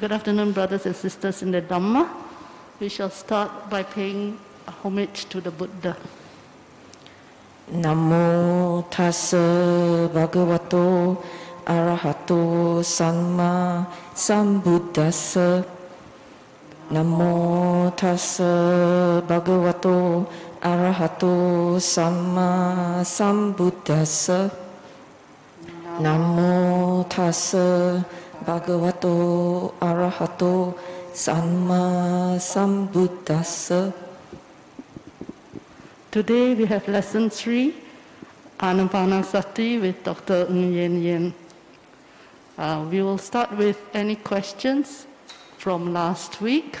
Good afternoon, brothers and sisters in the Dhamma. We shall start by paying homage to the Buddha. Namo tassa bhagavato arahato samma Sambuddhassa. Namo tassa bhagavato arahato samma Sambuddhassa. Namo tassa Bhagavato Arahato Sambuddhassa. Today we have lesson three, Anapanasati with Dr. Ng Yuen Yen. Uh, we will start with any questions from last week.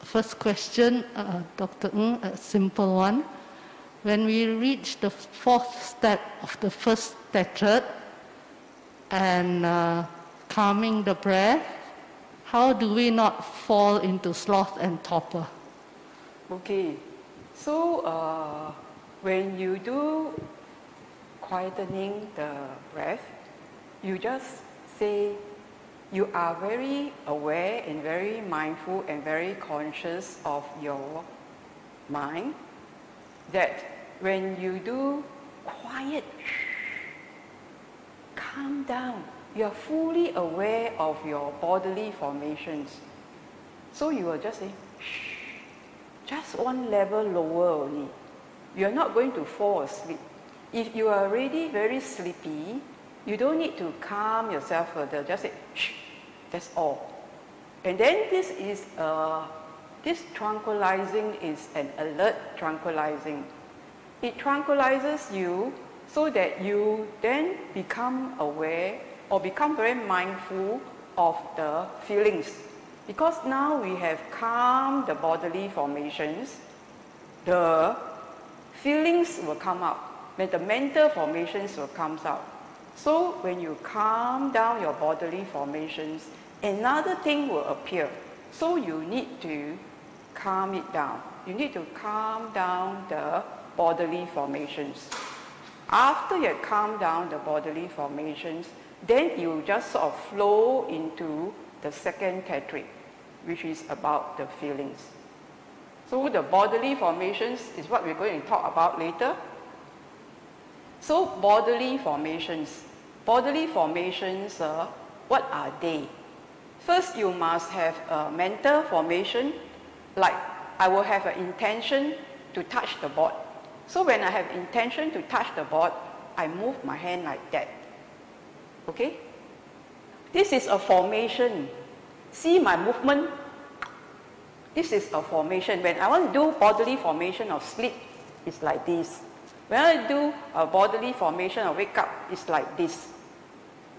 First question, uh, Dr. Ng, a simple one. When we reach the fourth step of the first tetrad, and uh, calming the breath, how do we not fall into sloth and torpor? Okay, so uh, when you do quietening the breath, you just say you are very aware and very mindful and very conscious of your mind that when you do quiet, calm down, you are fully aware of your bodily formations. So you will just say, shh, just one level lower only. You're not going to fall asleep. If you are already very sleepy, you don't need to calm yourself further. Just say, shh, that's all. And then this is, uh, this tranquilizing is an alert tranquilizing. It tranquilizes you so that you then become aware or become very mindful of the feelings. Because now we have calmed the bodily formations, the feelings will come out, when the mental formations will come out. So when you calm down your bodily formations, another thing will appear. So you need to calm it down. You need to calm down the bodily formations. After you calm down the bodily formations, then you just sort of flow into the second tetrad, which is about the feelings. So the bodily formations is what we're going to talk about later. So bodily formations. Bodily formations, uh, what are they? First, you must have a mental formation, like I will have an intention to touch the board. So when I have intention to touch the board, I move my hand like that. Okay? This is a formation. See my movement? This is a formation. When I want to do bodily formation of sleep, it's like this. When I do a bodily formation of wake up, it's like this.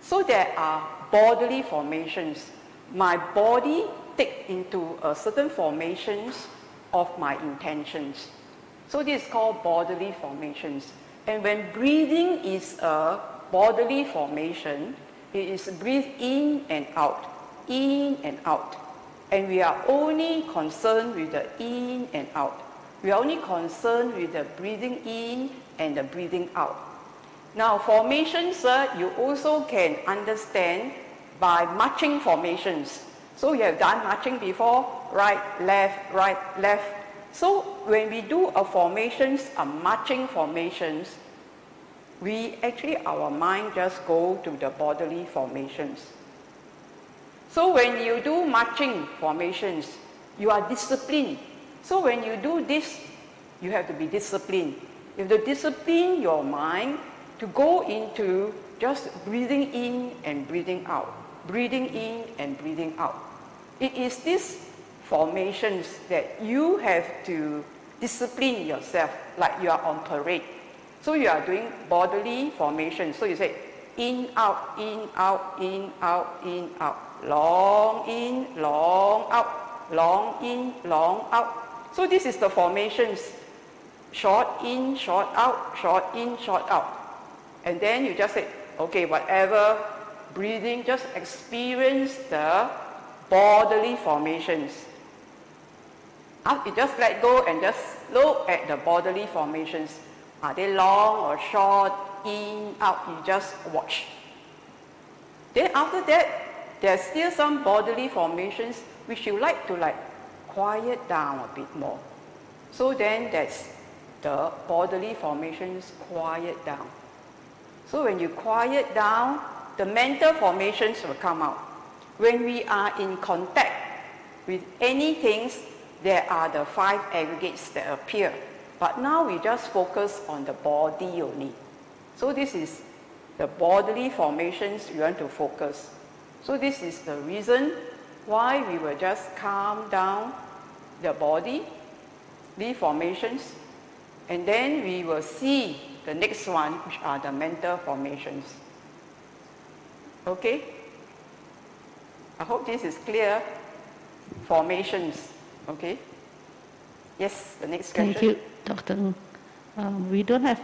So there are bodily formations. My body take into a certain formations of my intentions. So this is called bodily formations. And when breathing is a bodily formation, it is breathe in and out, in and out. And we are only concerned with the in and out. We are only concerned with the breathing in and the breathing out. Now formations, uh, you also can understand by marching formations. So you have done marching before, right, left, right, left. So when we do a formations, a marching formations, we actually, our mind just go to the bodily formations. So when you do marching formations, you are disciplined. So when you do this, you have to be disciplined. You discipline your mind to go into just breathing in and breathing out, breathing in and breathing out. It is these formations that you have to discipline yourself like you are on parade. So you are doing bodily formation. So you say in, out, in, out, in, out, in, out. Long in, long out, long in, long out. So this is the formations. Short in, short out, short in, short out. And then you just say, okay, whatever, breathing, just experience the bodily formations. You just let go and just look at the bodily formations. Are they long or short, in, out? You just watch. Then after that, there's still some bodily formations which you like to like quiet down a bit more. So then that's the bodily formations quiet down. So when you quiet down, the mental formations will come out. When we are in contact with any things, there are the five aggregates that appear. But now we just focus on the body only. So this is the bodily formations we want to focus. So this is the reason why we will just calm down the body, the formations, and then we will see the next one, which are the mental formations. Okay? I hope this is clear. Formations. Okay? Yes, the next question. Thank you, Dr. Ng. Um, we don't have,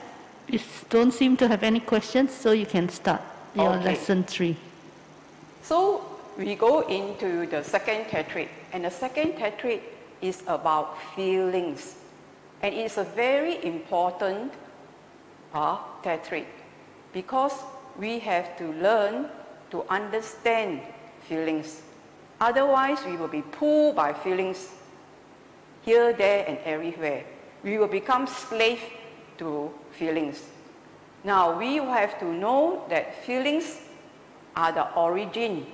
we don't seem to have any questions, so you can start your Okay. lesson three. So we go into the second tetrad, and the second tetrad is about feelings, and it's a very important uh, tetrad because we have to learn to understand feelings. Otherwise, we will be pulled by feelings here, there, and everywhere. We will become slave to feelings. Now, we have to know that feelings are the origin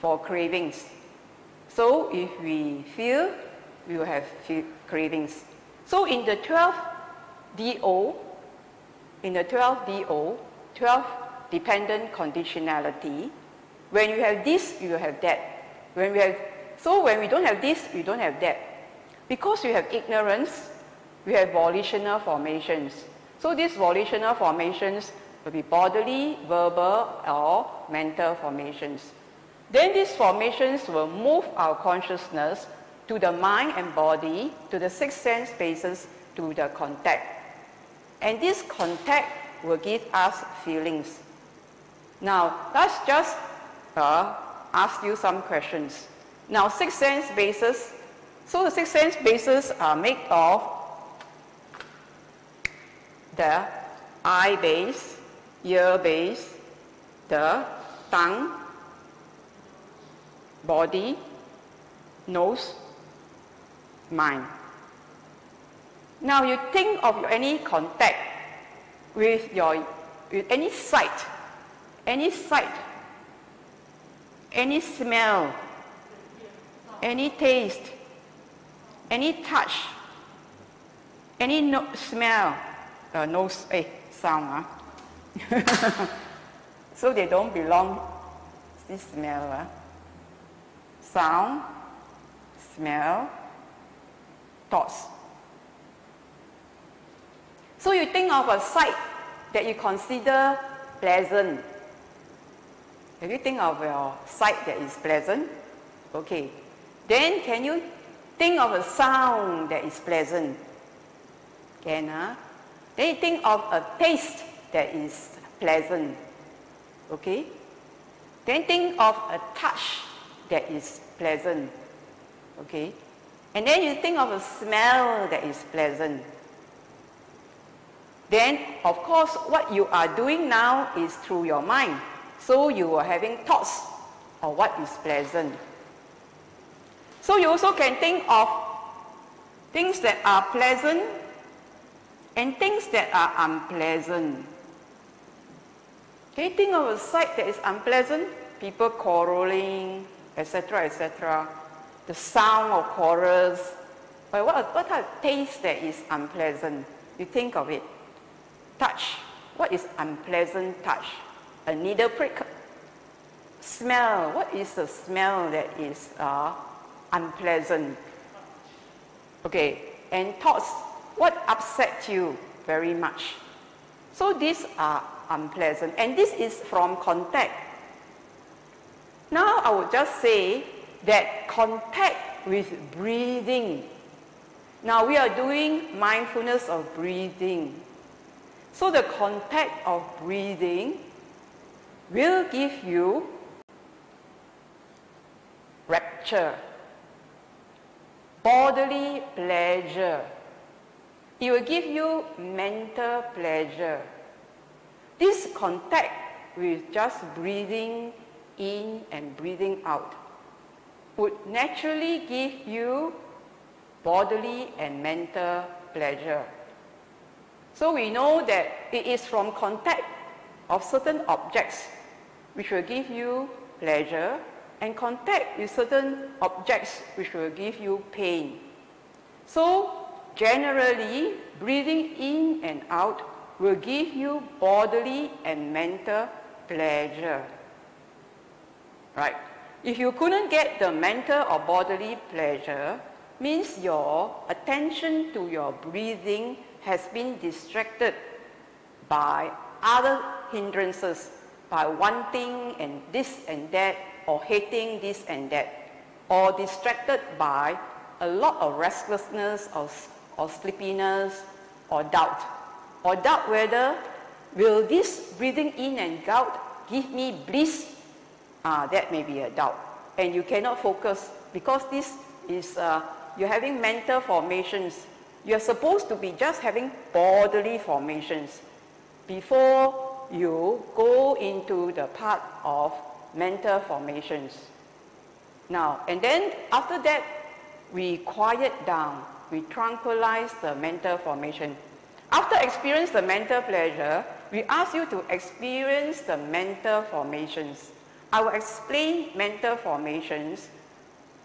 for cravings. So, if we feel, we will have cravings. So, in the 12 DO, in the 12 DO, 12 dependent conditionality, when you have this, you will have that. When we have, so when we don't have this, we don't have that. Because we have ignorance, we have volitional formations. So these volitional formations will be bodily, verbal, or mental formations. Then these formations will move our consciousness to the mind and body, to the six sense spaces, to the contact. And this contact will give us feelings. Now, let's just uh, ask you some questions. Now, six sense bases. So the six sense bases are made of the eye base, ear base, the tongue, body, nose, mind. Now you think of any contact with your with any sight, any sight, any smell, any taste, any touch, any no, smell, uh, nose, eh, sound, ah. so they don't belong, this smell, ah. sound, smell, thoughts. So you think of a sight that you consider pleasant. Have you think of your sight that is pleasant? Okay. Then can you think of a sound that is pleasant? Can, huh? Then you think of a taste that is pleasant. Okay? Then think of a touch that is pleasant. Okay? And then you think of a smell that is pleasant. Then, of course, what you are doing now is through your mind. So you are having thoughts of what is pleasant. So you also can think of things that are pleasant and things that are unpleasant. Can you think of a sight that is unpleasant? People quarreling, etc., etc. The sound of quarrels. But what, what type of taste that is unpleasant? You think of it. Touch. What is unpleasant touch? A needle prick. Smell. What is the smell that is uh, unpleasant? Okay. And thoughts. What upset you very much? So these are unpleasant. And this is from contact. Now I would just say that contact with breathing. Now we are doing mindfulness of breathing. So the contact of breathing will give you rapture, bodily pleasure. It will give you mental pleasure. This contact with just breathing in and breathing out would naturally give you bodily and mental pleasure. So we know that it is from contact of certain objects which will give you pleasure and contact with certain objects which will give you pain. So generally, breathing in and out will give you bodily and mental pleasure. Right? If you couldn't get the mental or bodily pleasure, means your attention to your breathing has been distracted by other hindrances, by wanting and this and that, or hating this and that, or distracted by a lot of restlessness or, or sleepiness or doubt, or doubt whether will this breathing in and out give me bliss? Ah, that may be a doubt. And you cannot focus because this is uh, you're having mental formations. You're supposed to be just having bodily formations before you go into the part of mental formations. Now, and then after that, we quiet down, we tranquilize the mental formation. After experience the mental pleasure, we ask you to experience the mental formations. I will explain mental formations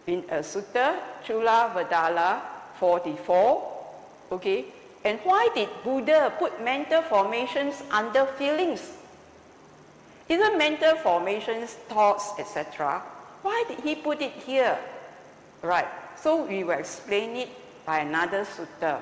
in a sutta, Cūḷavedalla 44. Okay, and why did Buddha put mental formations under feelings? Mental formations, thoughts, etc.? Why did he put it here? Right, so we will explain it by another sutta.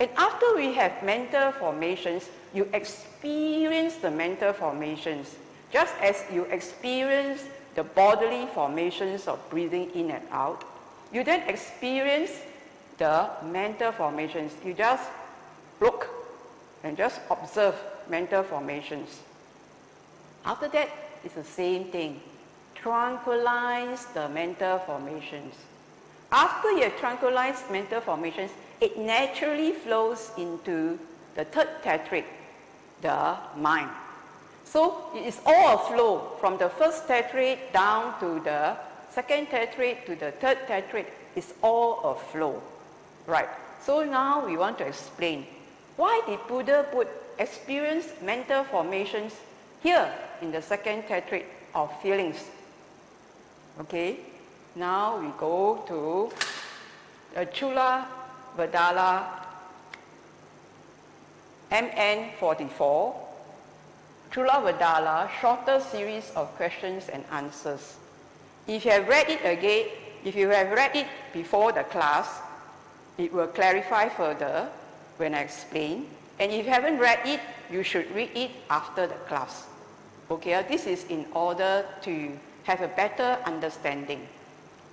And after we have mental formations, you experience the mental formations, just as you experience the bodily formations of breathing in and out. You then experience the mental formations. You just look and just observe mental formations. After that, it's the same thing. Tranquilize the mental formations. After you tranquilize mental formations, it naturally flows into the third tetrad, the mind. So it is all a flow from the first tetrad down to the second tetrad to the third tetrad. It's all a flow. Right. So now we want to explain why did Buddha put experience mental formations here in the second tetrad of feelings. Okay. Now we go to the Chula Vedala MN 44 Cūḷavedalla, shorter series of questions and answers. If you have read it again, if you have read it before the class, it will clarify further when I explain. And if you haven't read it, you should read it after the class. Okay, this is in order to have a better understanding.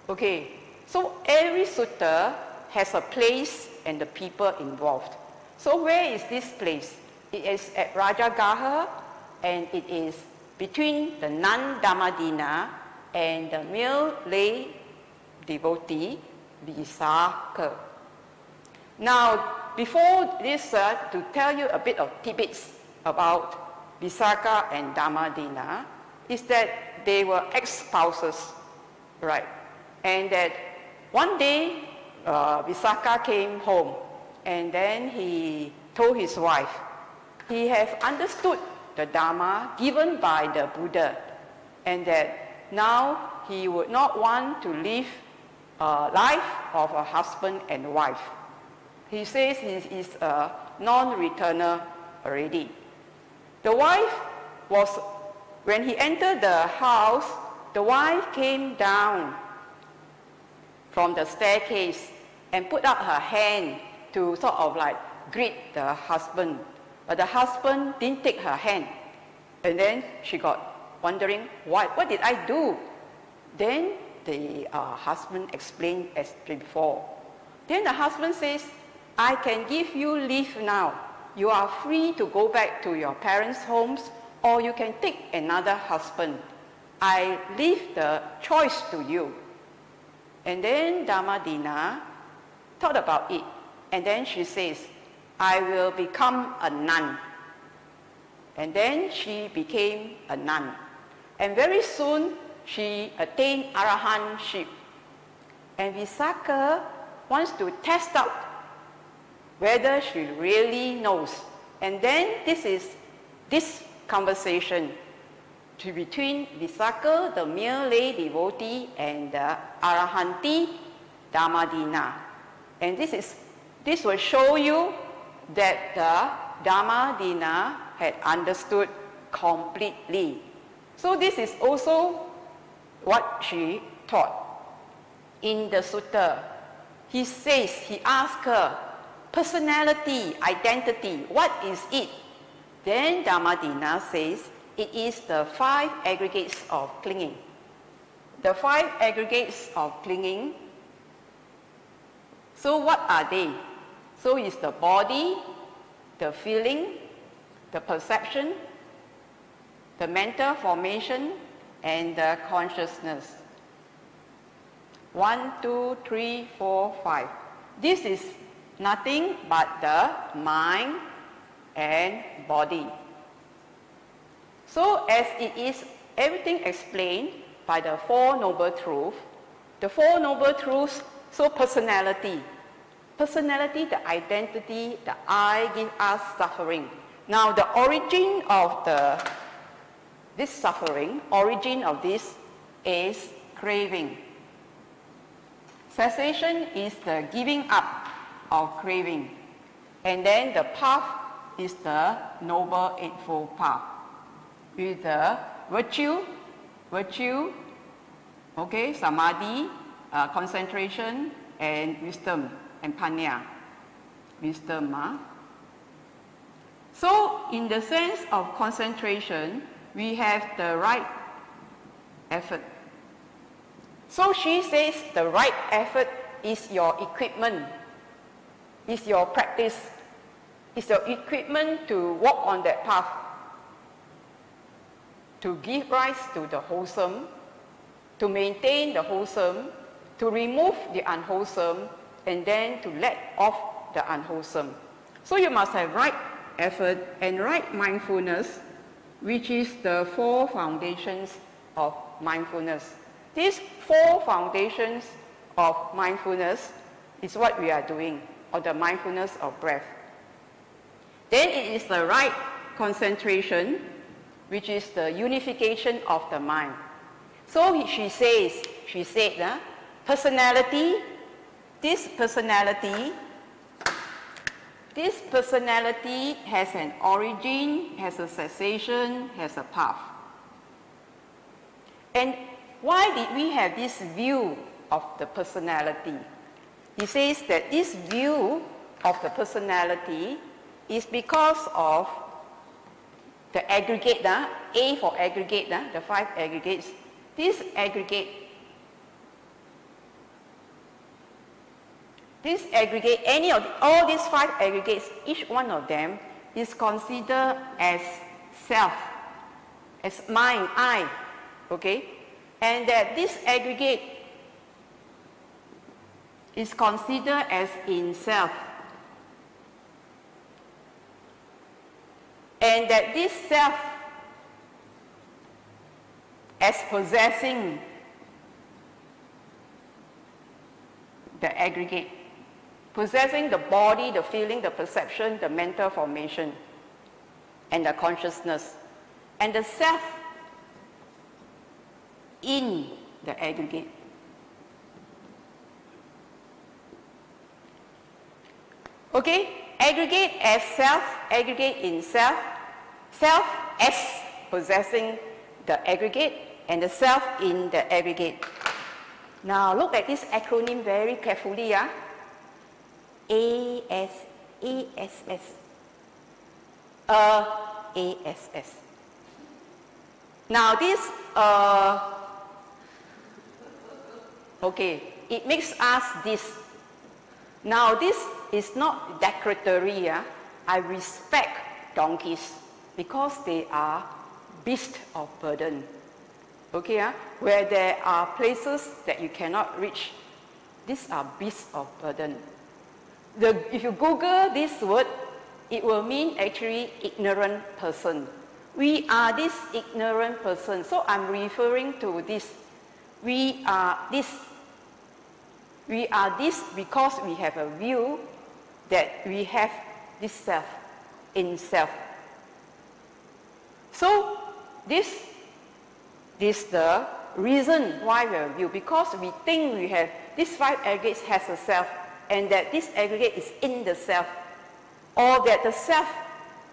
Okay, so every sutta has a place and the people involved. So where is this place? It is at Rajagaha and it is between the non-Dhammadinna and the male lay devotee, Visakha. Now, before this, uh, to tell you a bit of tidbits about Visakha and Dhammadinna, is that they were ex-spouses, right? And that one day, uh, Visakha came home, and then he told his wife, he have understood the Dharma given by the Buddha, and that now he would not want to live a life of a husband and wife. He says he is a non-returner already. The wife was, when he entered the house, the wife came down from the staircase and put up her hand to sort of like greet the husband. But the husband didn't take her hand. And then she got wondering, what, what did I do? Then the uh, husband explained as before. Then the husband says, I can give you leave now. You are free to go back to your parents' homes or you can take another husband. I leave the choice to you. And then Dhammadinna thought about it. And then she says, I will become a nun. And then she became a nun. And very soon, she attained arahantship. And Visakha wants to test out whether she really knows. And then this is this conversation between Visakha, the mere lay devotee, and the Arahanti Dhammadinna. And this, is, this will show you that the Dhammadinna had understood completely. So this is also what she taught. In the sutta, he says, he asked her, personality, identity, what is it? Then Dhammadinna says, it is the five aggregates of clinging. The five aggregates of clinging. So what are they? So it's the body, the feeling, the perception, the mental formation, and the consciousness. One, two, three, four, five. This is nothing but the mind and body. So as it is everything explained by the Four Noble Truths, the Four Noble Truths, so personality. Personality, the identity, the I give us suffering. Now the origin of the this suffering, origin of this is craving. Cessation is the giving up of craving. And then the path is the Noble Eightfold Path with the virtue, virtue, okay, samadhi, uh, concentration, and wisdom, and panya, wisdom. Huh? So, in the sense of concentration, we have the right effort. So she says the right effort is your equipment, is your practice, is your equipment to walk on that path to give rise to the wholesome, to maintain the wholesome, to remove the unwholesome, and then to let off the unwholesome. So you must have right effort and right mindfulness, which is the four foundations of mindfulness. These four foundations of mindfulness is what we are doing, or the mindfulness of breath. Then it is the right concentration, which is the unification of the mind. So she says, she said, uh, personality, this personality, this personality has an origin, has a cessation, has a path. And why did we have this view of the personality? He says that this view of the personality is because of the aggregate, uh, A for aggregate, uh, the five aggregates, this aggregate, this aggregate, any of all these five aggregates, each one of them is considered as self, as mind, I, okay? And that this aggregate is considered as in self. and that this self as possessing the aggregate, possessing the body, the feeling, the perception, the mental formation, and the consciousness, and the self in the aggregate. Okay, aggregate as self, aggregate in self, self as possessing the aggregate and the self in the aggregate. Now look at this acronym very carefully. Yeah? A-S. Uh, A-S-S. Now this, uh, okay, it makes us this. Now this is not declaratory. Yeah? I respect donkeys because they are beasts of burden. Okay, uh, where there are places that you cannot reach, these are beasts of burden. The, if you Google this word, it will mean actually ignorant person. We are this ignorant person. So I'm referring to this. We are this. We are this because we have a view that we have this self in self. So this is the reason why we are view because we think we have this five aggregates has a self and that this aggregate is in the self or that the self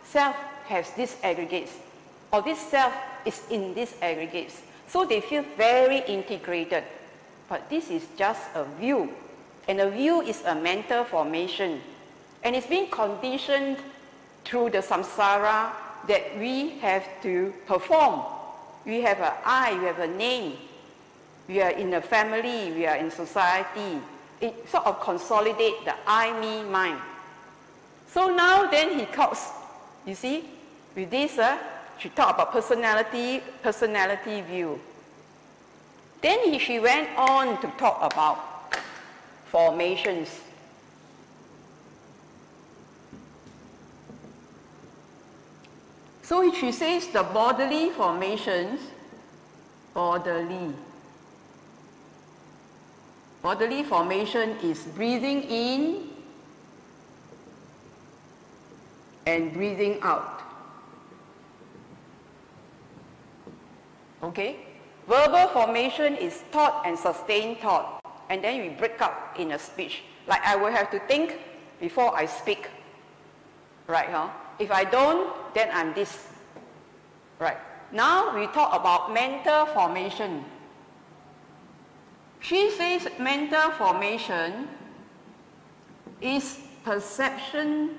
self has these aggregates or this self is in these aggregates. So they feel very integrated. But this is just a view. And a view is a mental formation. And it's being conditioned through the samsara that we have to perform. We have an I, we have a name. We are in a family, we are in society. It sort of consolidate the I, me, mine. So now then he talks, you see, with this, uh, she talked about personality, personality view. Then he, she went on to talk about formations. So she says the bodily formations, bodily. Bodily formation is breathing in and breathing out. Okay? Verbal formation is thought and sustained thought. And then we break up in a speech. Like I will have to think before I speak. Right, huh? If I don't, then I'm this. Right. Now we talk about mental formation. She says mental formation is perception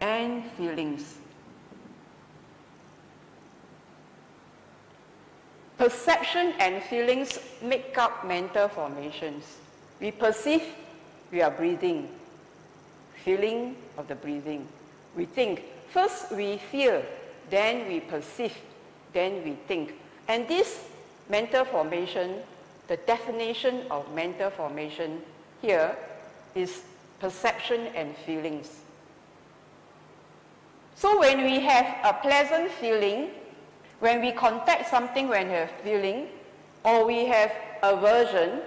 and feelings. Perception and feelings make up mental formations. We perceive, we are breathing. Feeling of the breathing. We think. First we feel, then we perceive, then we think. And this mental formation, the definition of mental formation here is perception and feelings. So when we have a pleasant feeling, when we contact something when we have feeling, or we have aversion,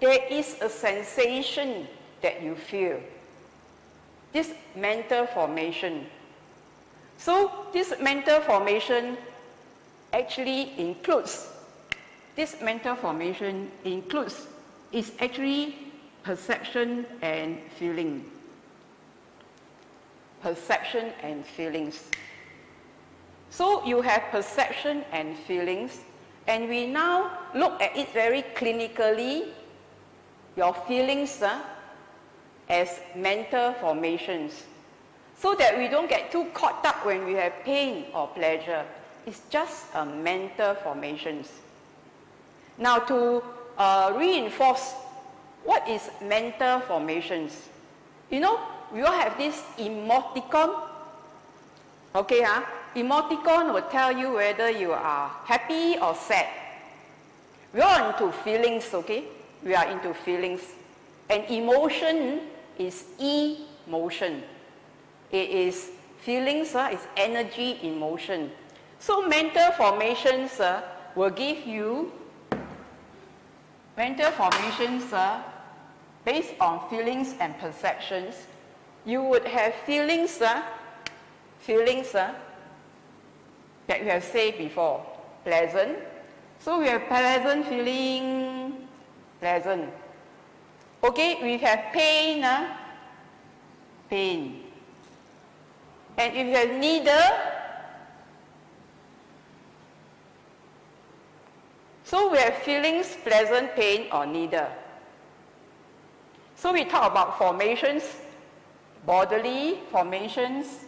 there is a sensation that you feel. This mental formation. So this mental formation actually includes, this mental formation includes, is actually perception and feeling perception and feelings. So you have perception and feelings, and we now look at it very clinically, your feelings uh, as mental formations, so that we don't get too caught up when we have pain or pleasure. It's just a mental formations. Now to uh, reinforce what is mental formations, you know, we all have this emoticon. Okay, huh? Emoticon will tell you whether you are happy or sad. We are into feelings, okay? We are into feelings. And emotion is emotion. It is feelings, uh, it's energy in motion. So mental formations uh, will give you mental formations uh, based on feelings and perceptions you would have feelings, uh, feelings uh, that you have said before, pleasant. So we have pleasant feeling, pleasant. Okay, we have pain, uh, pain. And if you have neither, so we have feelings, pleasant, pain, or neither. So we talk about formations bodily formations.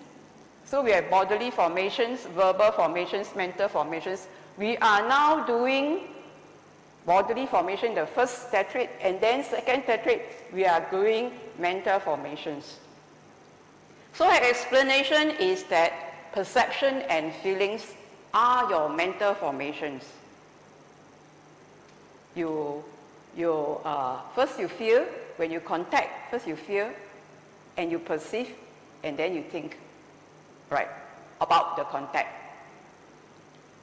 So we have bodily formations, verbal formations, mental formations. We are now doing bodily formation, the first tetrad, and then second tetrad, we are doing mental formations. So our explanation is that perception and feelings are your mental formations. You, you, uh, first you feel, when you contact, first you feel, and you perceive, and then you think. Right. about the contact.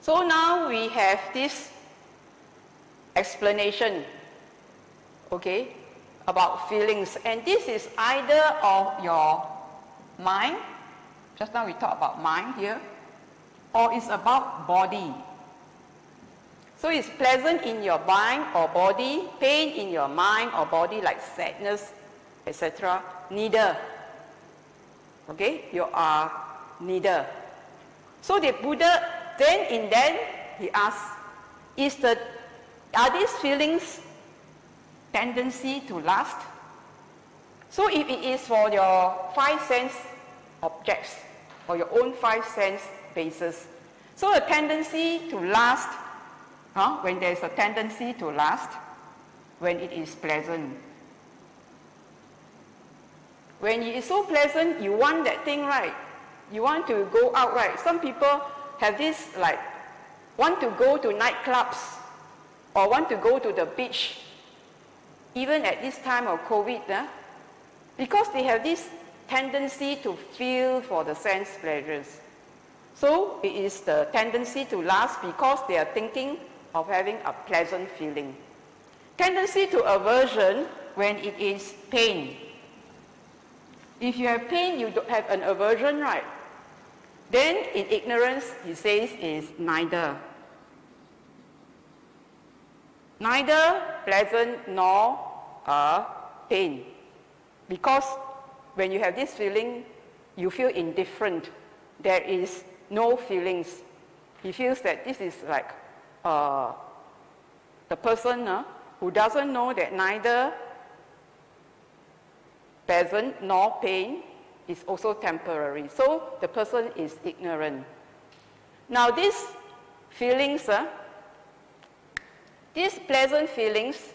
So now we have this explanation, okay, about feelings. And this is either of your mind, just now we talked about mind here, or it's about body. So it's pleasant in your mind or body, pain in your mind or body like sadness, etc. Neither. Okay, you are neither. So the Buddha then in then he asks, is the are these feelings tendency to last? So if it is for your five sense objects or your own five sense basis, so a tendency to last Huh? When there is a tendency to last, when it is pleasant. When it is so pleasant, you want that thing right. You want to go out right. Some people have this like, want to go to nightclubs or want to go to the beach, even at this time of COVID, eh? because they have this tendency to feel for the sense pleasures. So it is the tendency to last because they are thinking of having a pleasant feeling. Tendency to aversion when it is pain. If you have pain, you have an aversion, right? Then in ignorance, he says, is neither. Neither pleasant nor uh, pain. Because when you have this feeling, you feel indifferent. There is no feelings. He feels that this is like uh, the person uh, who doesn't know that neither pleasant nor pain is also temporary. So the person is ignorant. Now these feelings, uh, these pleasant feelings,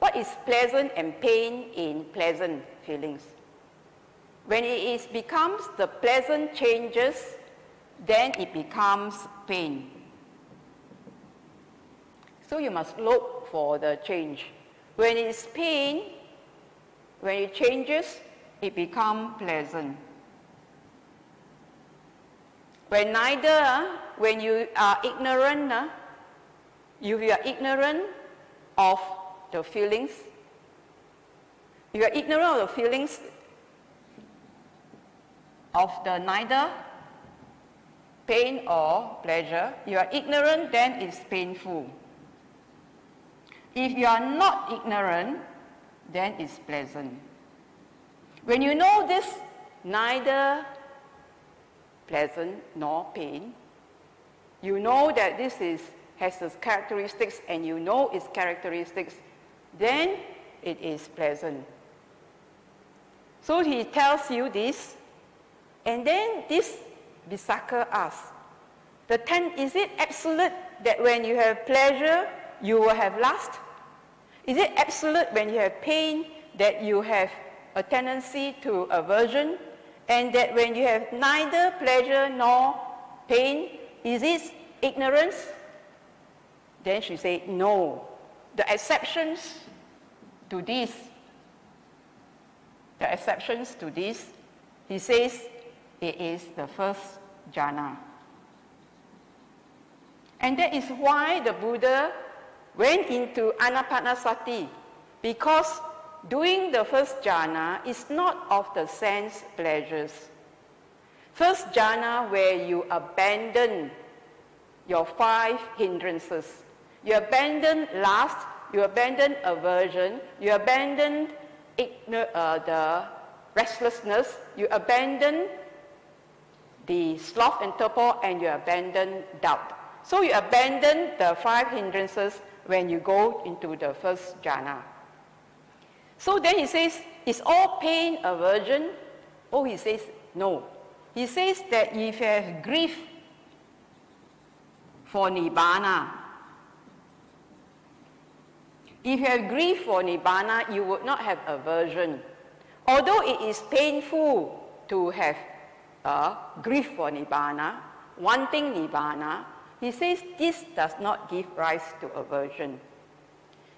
what is pleasant and pain in pleasant feelings? When it is, becomes the pleasant changes, then it becomes pain. So you must look for the change. When it's pain, when it changes, it becomes pleasant. When neither, when you are ignorant, ah, you are ignorant of the feelings, you are ignorant of the feelings of the neither pain or pleasure, you are ignorant, then it's painful. If you are not ignorant, then it's pleasant. When you know this, neither pleasant nor pain, you know that this is, has its characteristics and you know its characteristics, then it is pleasant. So he tells you this, and then this Visakha asks, the ten, is it absolute that when you have pleasure, you will have lust? Is it absolute when you have pain that you have a tendency to aversion? And that when you have neither pleasure nor pain, is this ignorance? Then she said, no. The exceptions to this, the exceptions to this, he says it is the first jhana. And that is why the Buddha went into anapanasati because doing the first jhana is not of the sense pleasures. First jhana where you abandon your five hindrances. You abandon lust, you abandon aversion, you abandon uh, the restlessness, you abandon the sloth and torpor, and you abandon doubt. So you abandon the five hindrances when you go into the first jhana. So then he says, is all pain aversion? Oh, he says, no. He says that if you have grief for nibbana, if you have grief for nibbana, you would not have aversion. Although it is painful to have uh, grief for nibbana, wanting nibbana, he says this does not give rise to aversion.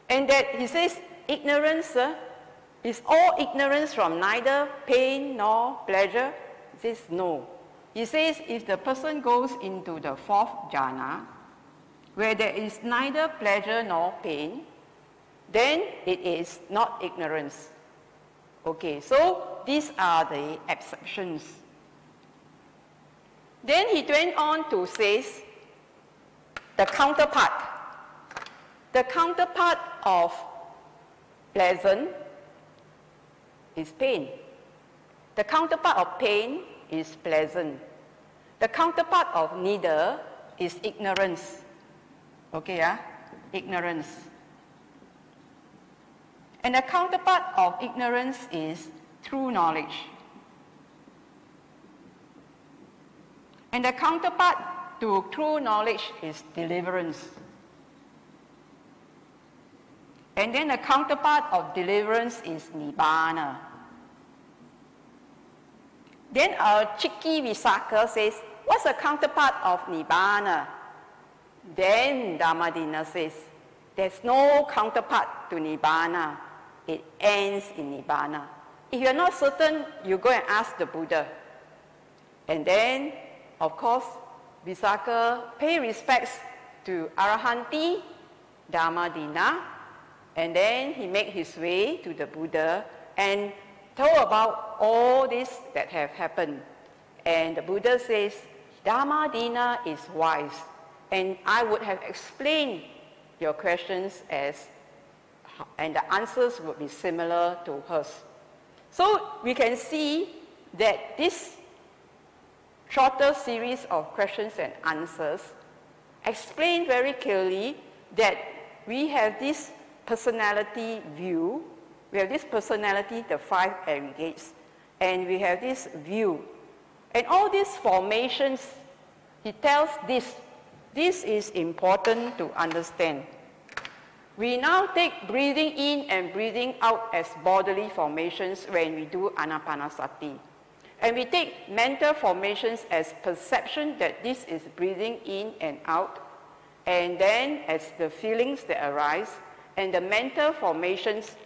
And that he says ignorance uh, is all ignorance from neither pain nor pleasure. He says no. He says if the person goes into the fourth jhana, where there is neither pleasure nor pain, then it is not ignorance. Okay, so these are the exceptions. Then he went on to say the counterpart. The counterpart of pleasant is pain. The counterpart of pain is pleasant. The counterpart of neither is ignorance. Okay, yeah? Ignorance. And the counterpart of ignorance is true knowledge. And the counterpart to true knowledge is deliverance. And then the counterpart of deliverance is nibbana. Then our cheeky Visakha says, what's the counterpart of nibbana? Then Dhammadinna says, there's no counterpart to nibbana. It ends in nibbana. If you're not certain, you go and ask the Buddha. And then, of course, Visakha pay respects to Arahanti, Dhammadinna, and then he make his way to the Buddha and told about all this that have happened. And the Buddha says, Dhammadinna is wise. And I would have explained your questions as, and the answers would be similar to hers. So we can see that this shorter series of questions and answers explain very clearly that we have this personality view, we have this personality, the five aggregates, and we have this view. And all these formations, he tells this, this is important to understand. We now take breathing in and breathing out as bodily formations when we do anapanasati. And we take mental formations as perception that this is breathing in and out, and then as the feelings that arise, and the mental formations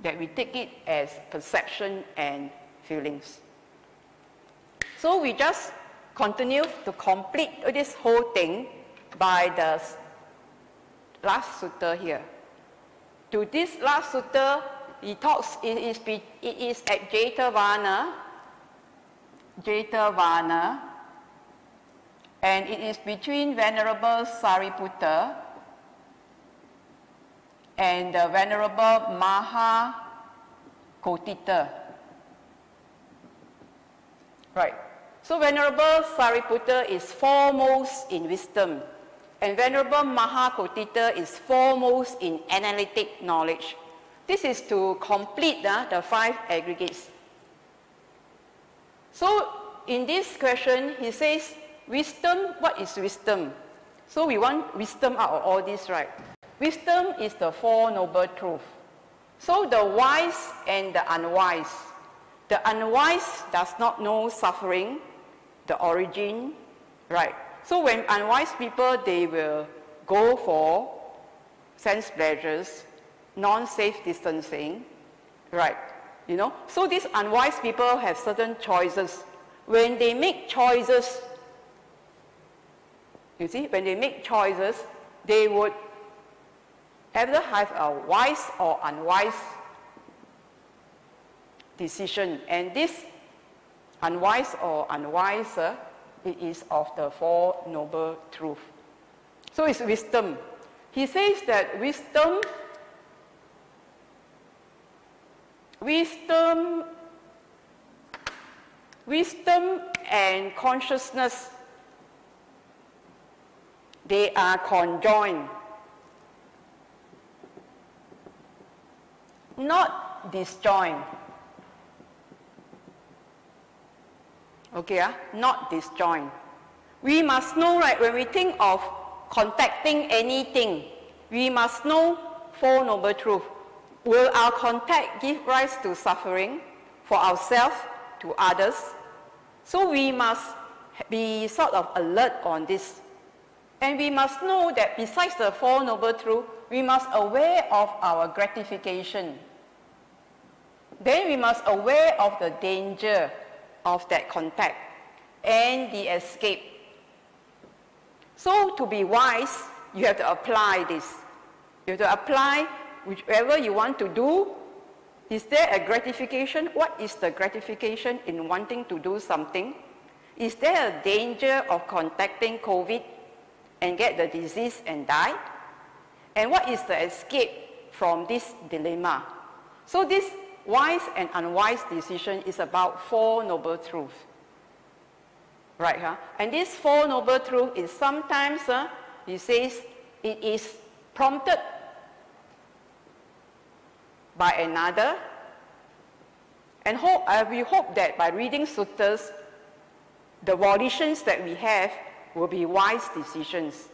that we take it as perception and feelings. So we just continue to complete this whole thing by the last sutta here. To this last sutta, he talks, it is, it is at Jetavana, Jetavana, and it is between Venerable Sariputta and the Venerable Maha Kotthita. Right. So Venerable Sariputta is foremost in wisdom, and Venerable Maha Kotthita is foremost in analytic knowledge. This is to complete uh, the five aggregates. So in this question, he says, wisdom, what is wisdom? So we want wisdom out of all this, right? Wisdom is the Four Noble Truths. So the wise and the unwise. The unwise does not know suffering, the origin, right? So when unwise people, they will go for sense pleasures, non-safe distancing, right? You know, so these unwise people have certain choices. When they make choices, you see, when they make choices, they would either have a wise or unwise decision. And this unwise or unwise, uh, it is of the Four Noble Truths. So it's wisdom. He says that wisdom Wisdom, wisdom and consciousness, they are conjoined, not disjoined. Okay, uh, not disjoint. We must know, right, when we think of contacting anything, we must know Four Noble Truths. Will our contact give rise to suffering for ourselves, to others? So we must be sort of alert on this. And we must know that besides the Four Noble Truths, we must aware of our gratification. then we must aware of the danger of that contact and the escape. So to be wise, you have to apply this. You have to apply whichever you want to do. Is there a gratification? What is the gratification in wanting to do something? Is there a danger of contacting COVID and get the disease and die? And what is the escape from this dilemma? So this wise and unwise decision is about four noble truths. Right, huh? And this four noble truth is sometimes, uh, he says, it is prompted by another. And hope, uh, we hope that by reading suttas, the volitions that we have will be wise decisions.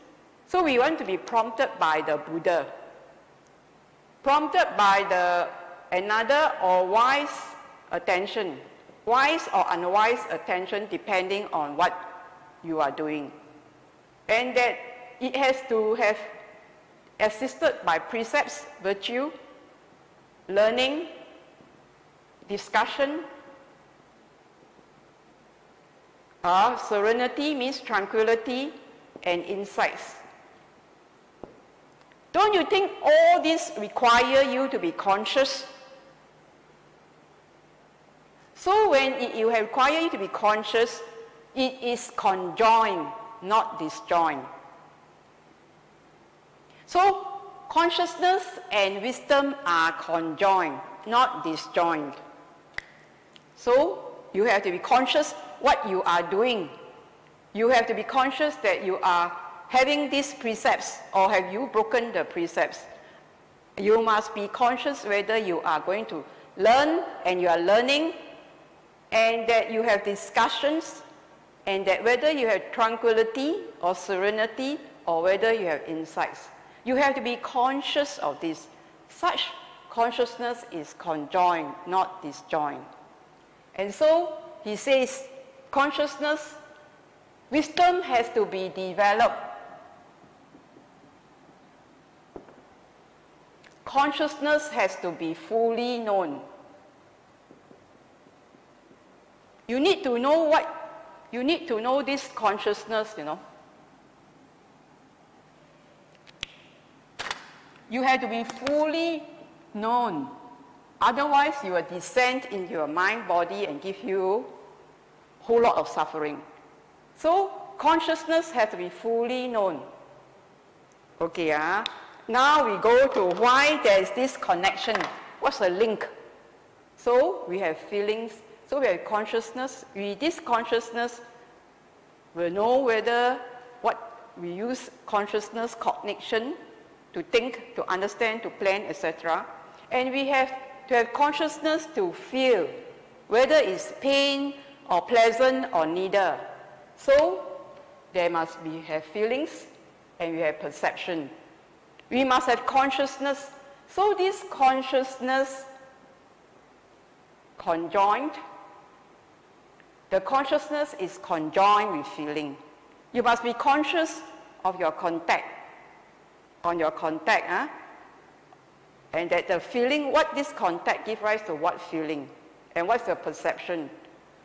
So we want to be prompted by the Buddha, prompted by the another or wise attention, wise or unwise attention depending on what you are doing. And that it has to have assisted by precepts, virtue, learning, discussion. Uh, serenity means tranquility and insights. Don't you think all this require you to be conscious? So when it, you require you to be conscious, it is conjoined, not disjoined. So consciousness and wisdom are conjoined, not disjoined. So you have to be conscious what you are doing. You have to be conscious that you are having these precepts or have you broken the precepts? You must be conscious whether you are going to learn and you are learning and that you have discussions and that whether you have tranquility or serenity or whether you have insights. You have to be conscious of this. Such consciousness is conjoined, not disjoined. And so he says consciousness, wisdom has to be developed consciousness has to be fully known. You need to know what, you need to know this consciousness, you know. You have to be fully known. Otherwise, you will descend into your mind, body, and give you a whole lot of suffering. So, consciousness has to be fully known. Okay, ah. Now we go to why there is this connection. What's the link? So we have feelings, so we have consciousness. We, this consciousness will know whether what we use consciousness, cognition, to think, to understand, to plan, etc. And we have to have consciousness to feel, whether it's pain or pleasant or neither. So there must be have feelings and we have perception. We must have consciousness. So this consciousness conjoined, the consciousness is conjoined with feeling. You must be conscious of your contact, on your contact, huh? and that the feeling, what this contact gives rise to what feeling, and what's the perception.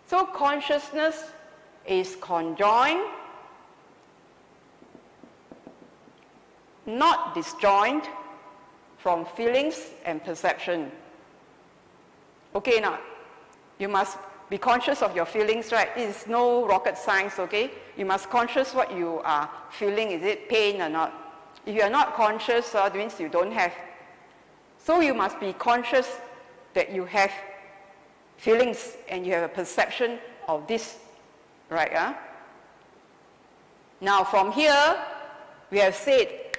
So consciousness is conjoined not disjoined from feelings and perception. Okay now, you must be conscious of your feelings, right? It is no rocket science, okay? You must conscious what you are feeling. Is it pain or not? If you are not conscious, uh, that means you don't have. So you must be conscious that you have feelings and you have a perception of this, right? Uh? Now from here, we have said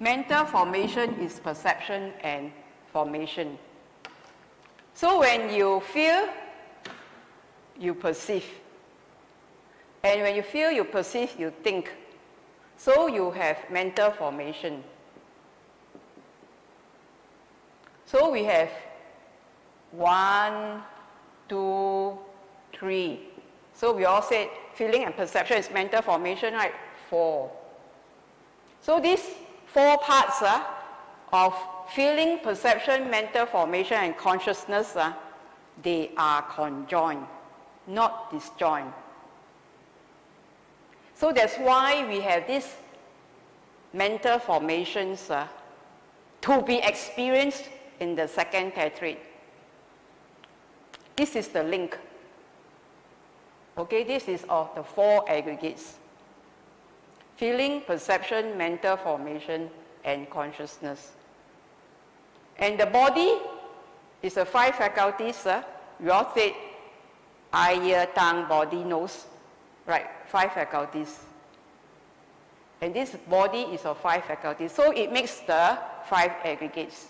Mental formation is perception and formation. So when you feel, you perceive. And when you feel, you perceive, you think. So you have mental formation. So we have one, two, three. So we all said feeling and perception is mental formation, right? Four. So these four parts uh, of feeling, perception, mental formation, and consciousness uh, They are conjoined, not disjoint. So that's why we have these mental formations uh, to be experienced in the second tetrad. This is the link. Okay, this is of the four aggregates. Feeling, perception, mental formation, and consciousness. And the body is the five faculties. Uh, we all said eye, ear, tongue, body, nose. Right, five faculties. And this body is of five faculties. So it makes the five aggregates.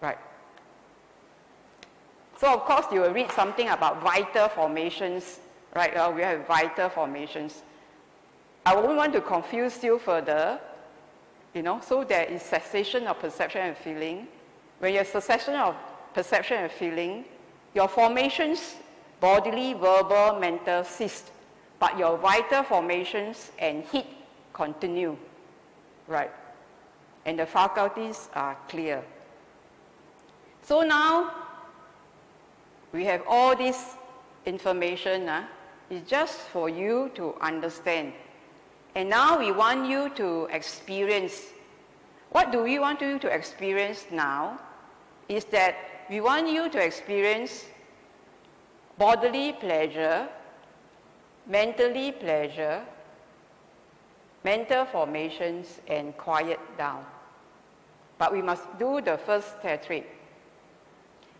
Right. So of course you will read something about vital formations, right? Uh, we have vital formations. I won't want to confuse you further, you know, so there is cessation of perception and feeling. When you have cessation of perception and feeling, your formations, bodily, verbal, mental, cease. But your vital formations and heat continue, right? And the faculties are clear. So now, we have all this information. Uh, it's just for you to understand. And now we want you to experience. What do we want you to experience now? Is that we want you to experience bodily pleasure, mentally pleasure, mental formations, and quiet down. But we must do the first tetrad.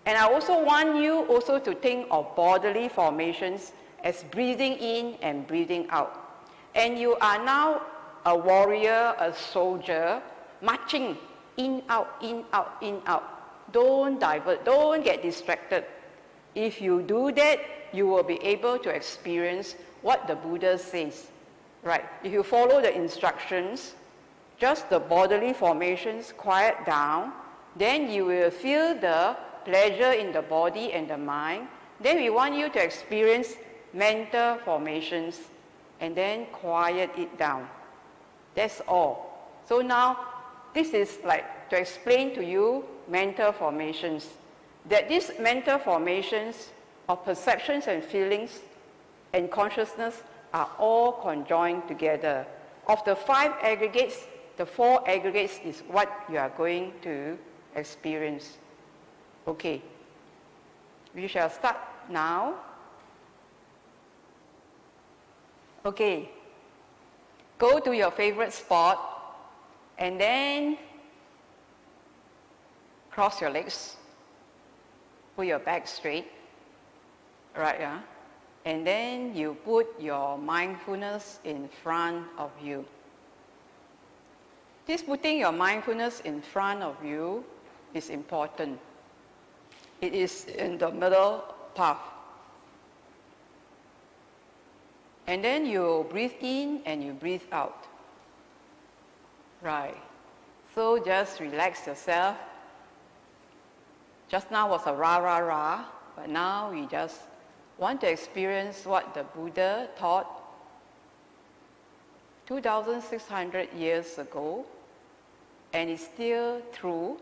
And I also want you also to think of bodily formations as breathing in and breathing out. And you are now a warrior, a soldier, marching in, out, in, out, in, out. Don't divert, don't get distracted. If you do that, you will be able to experience what the Buddha says. Right, if you follow the instructions, just the bodily formations quiet down, then you will feel the pleasure in the body and the mind, then we want you to experience mental formations and then quiet it down. That's all. So now, this is like to explain to you mental formations. That these mental formations of perceptions and feelings and consciousness are all conjoined together. Of the five aggregates, the four aggregates is what you are going to experience. Okay. We shall start now. Okay. Go to your favorite spot and then cross your legs. Put your back straight. Right, yeah? And then you put your mindfulness in front of you. This putting your mindfulness in front of you is important. It is in the middle path. And then you breathe in and you breathe out. Right. So just relax yourself. Just now was a rah rah rah, but now we just want to experience what the Buddha taught 2,600 years ago, and it's still true,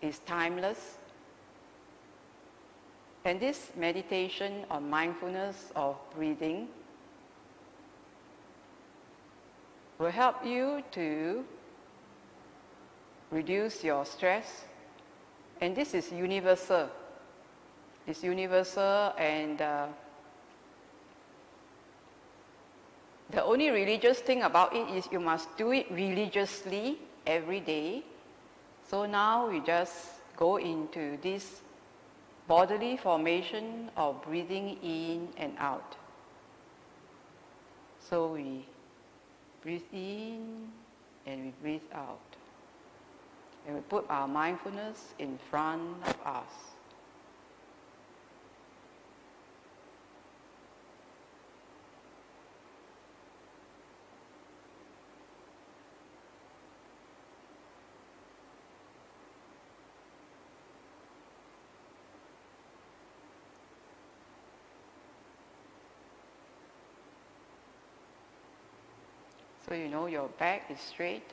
it's timeless, and this meditation on mindfulness of breathing will help you to reduce your stress. And this is universal. It's universal and uh, the only religious thing about it is you must do it religiously every day. So now we just go into this bodily formation of breathing in and out. So we breathe in and we breathe out. And we put our mindfulness in front of us. So you know your back is straight,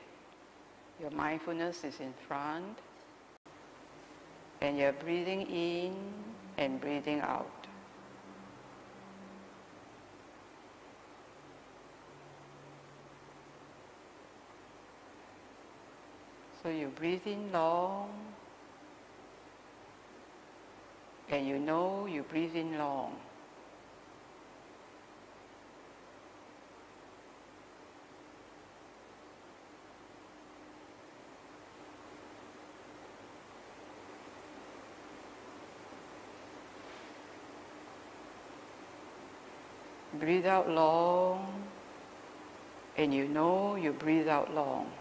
your mindfulness is in front. And you're breathing in and breathing out. So you breathe in long, and you know you breathe in long. Breathe out long, and you know you breathe out long.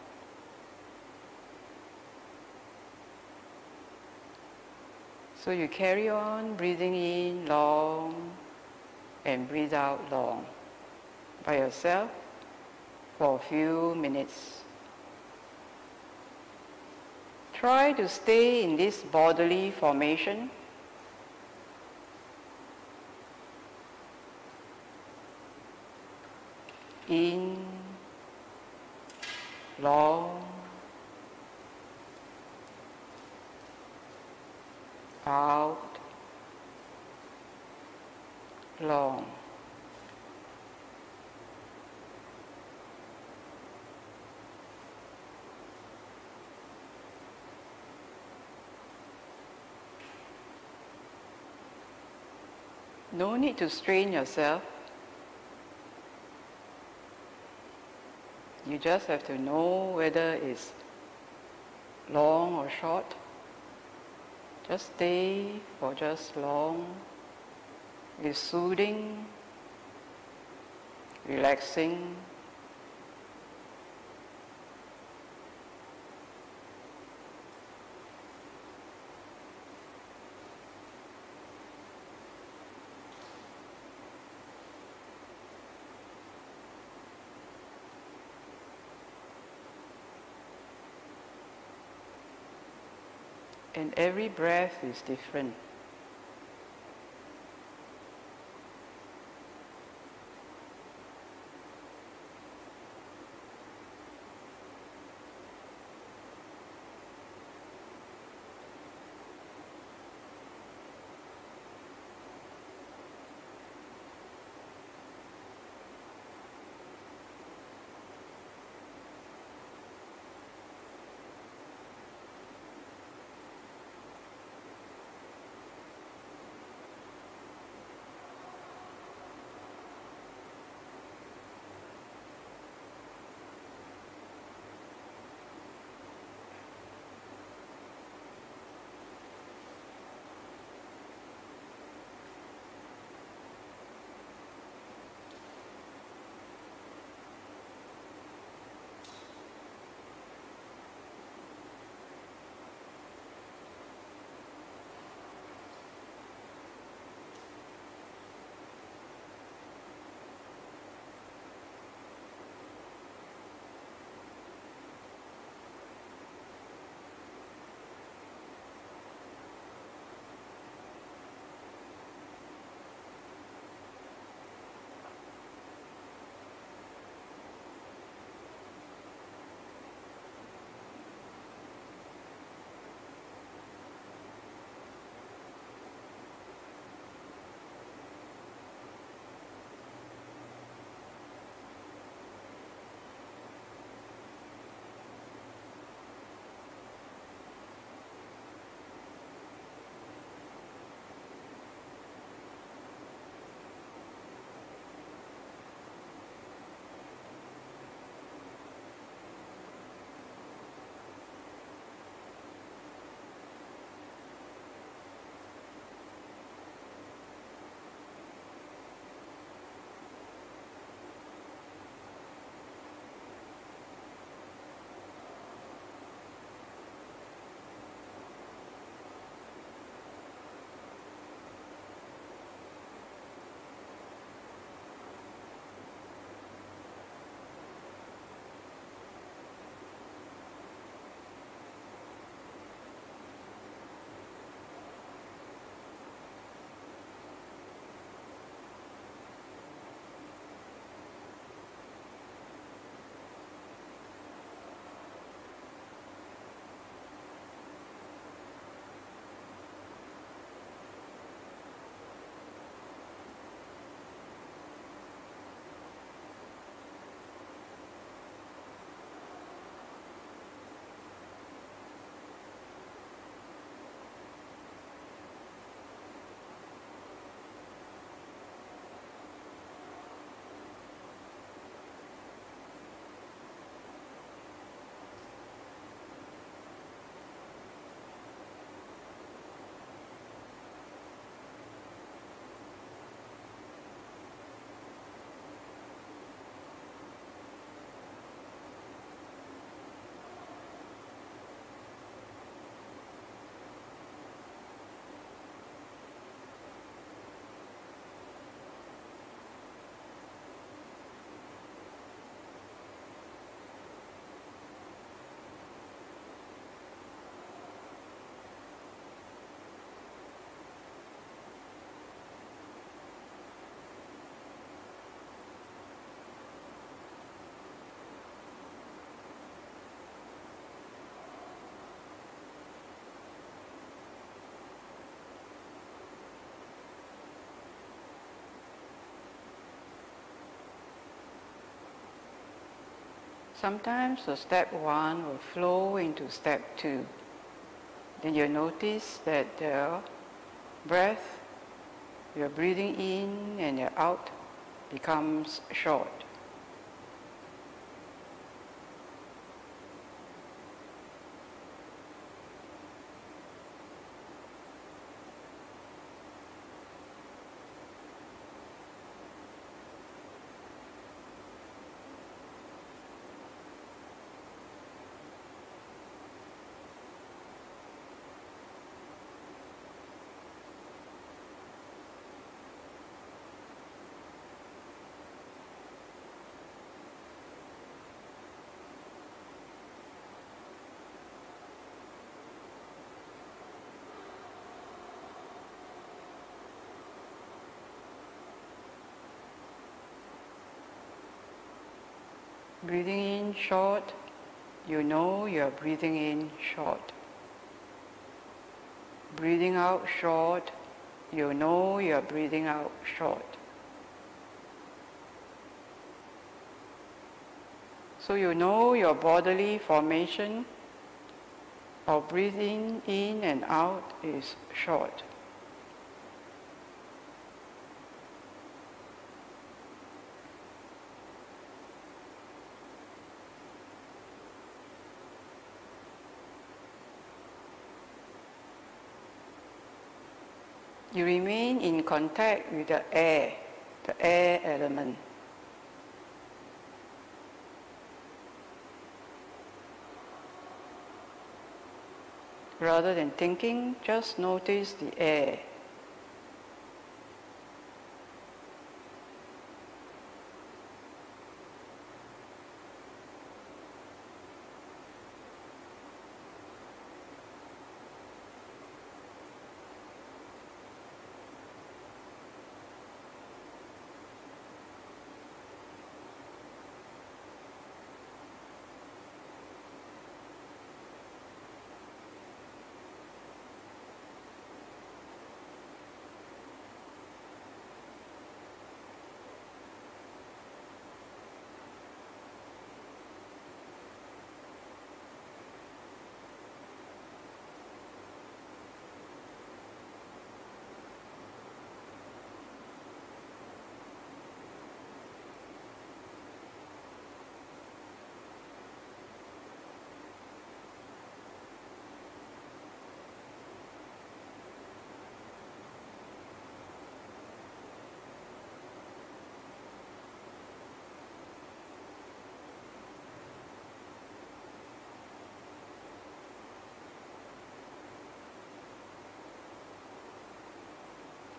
So you carry on breathing in long and breathe out long by yourself for a few minutes. Try to stay in this bodily formation. In, long, out, long. No need to strain yourself. You just have to know whether it's long or short. Just stay for just long. It's soothing, relaxing. Every breath is different. Sometimes the step one will flow into step two. Then you'll notice that the breath, you're breathing in and you're out, becomes short. Breathing in short, you know you're breathing in short. Breathing out short, you know you're breathing out short. So you know your bodily formation of breathing in and out is short. You remain in contact with the air, the air element. Rather than thinking, just notice the air.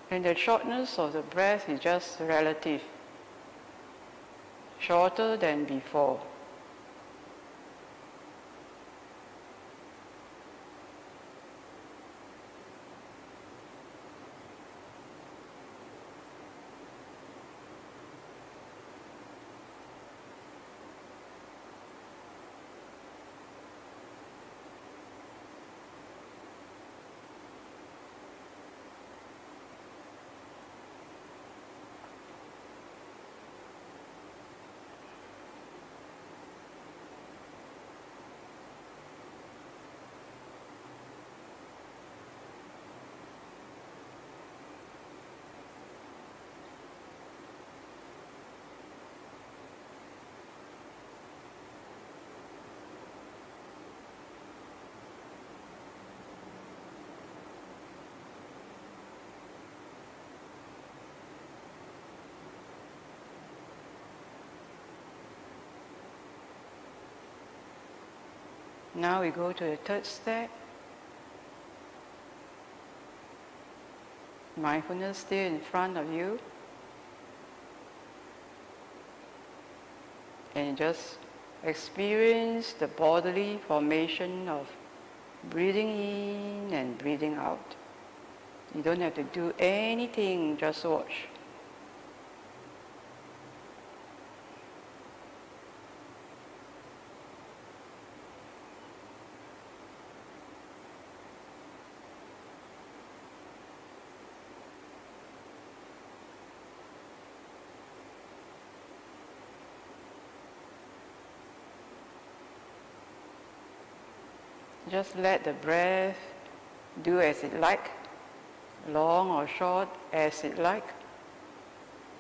And the shortness of the breath is just relative, shorter than before. Now we go to the third step. Mindfulness still in front of you. And just experience the bodily formation of breathing in and breathing out. You don't have to do anything, just watch. Just let the breath do as it like, long or short, as it like.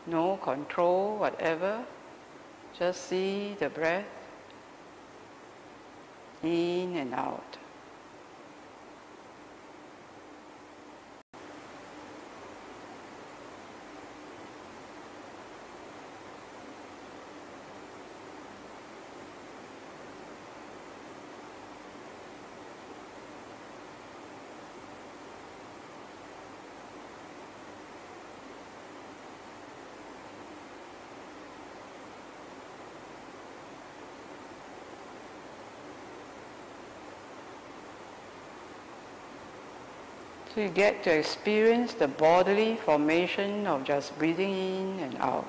No control, whatever. Just see the breath in and out. So you get to experience the bodily formation of just breathing in and out.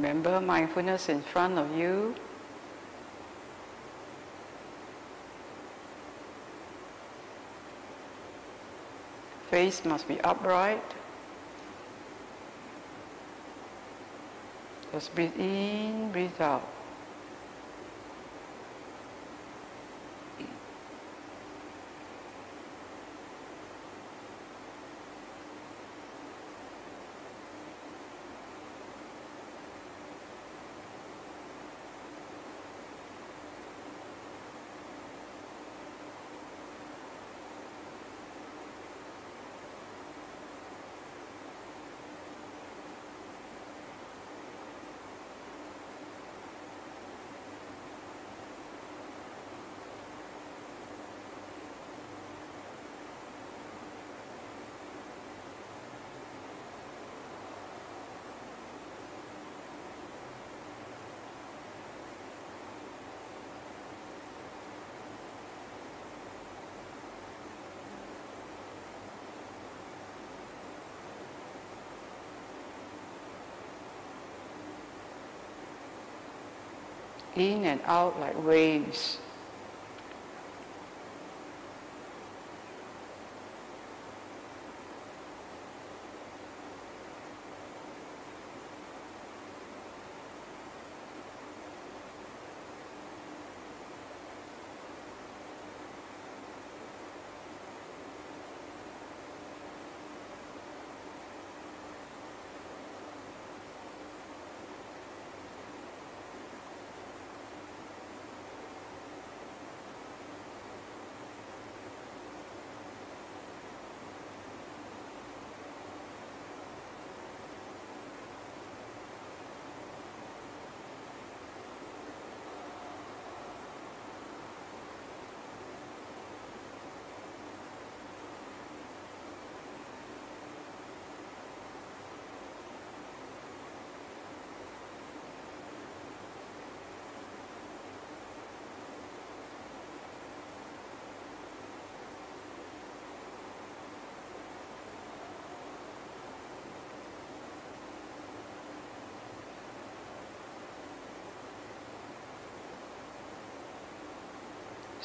Remember mindfulness in front of you. Face must be upright. Just breathe in, breathe out. In and out like waves.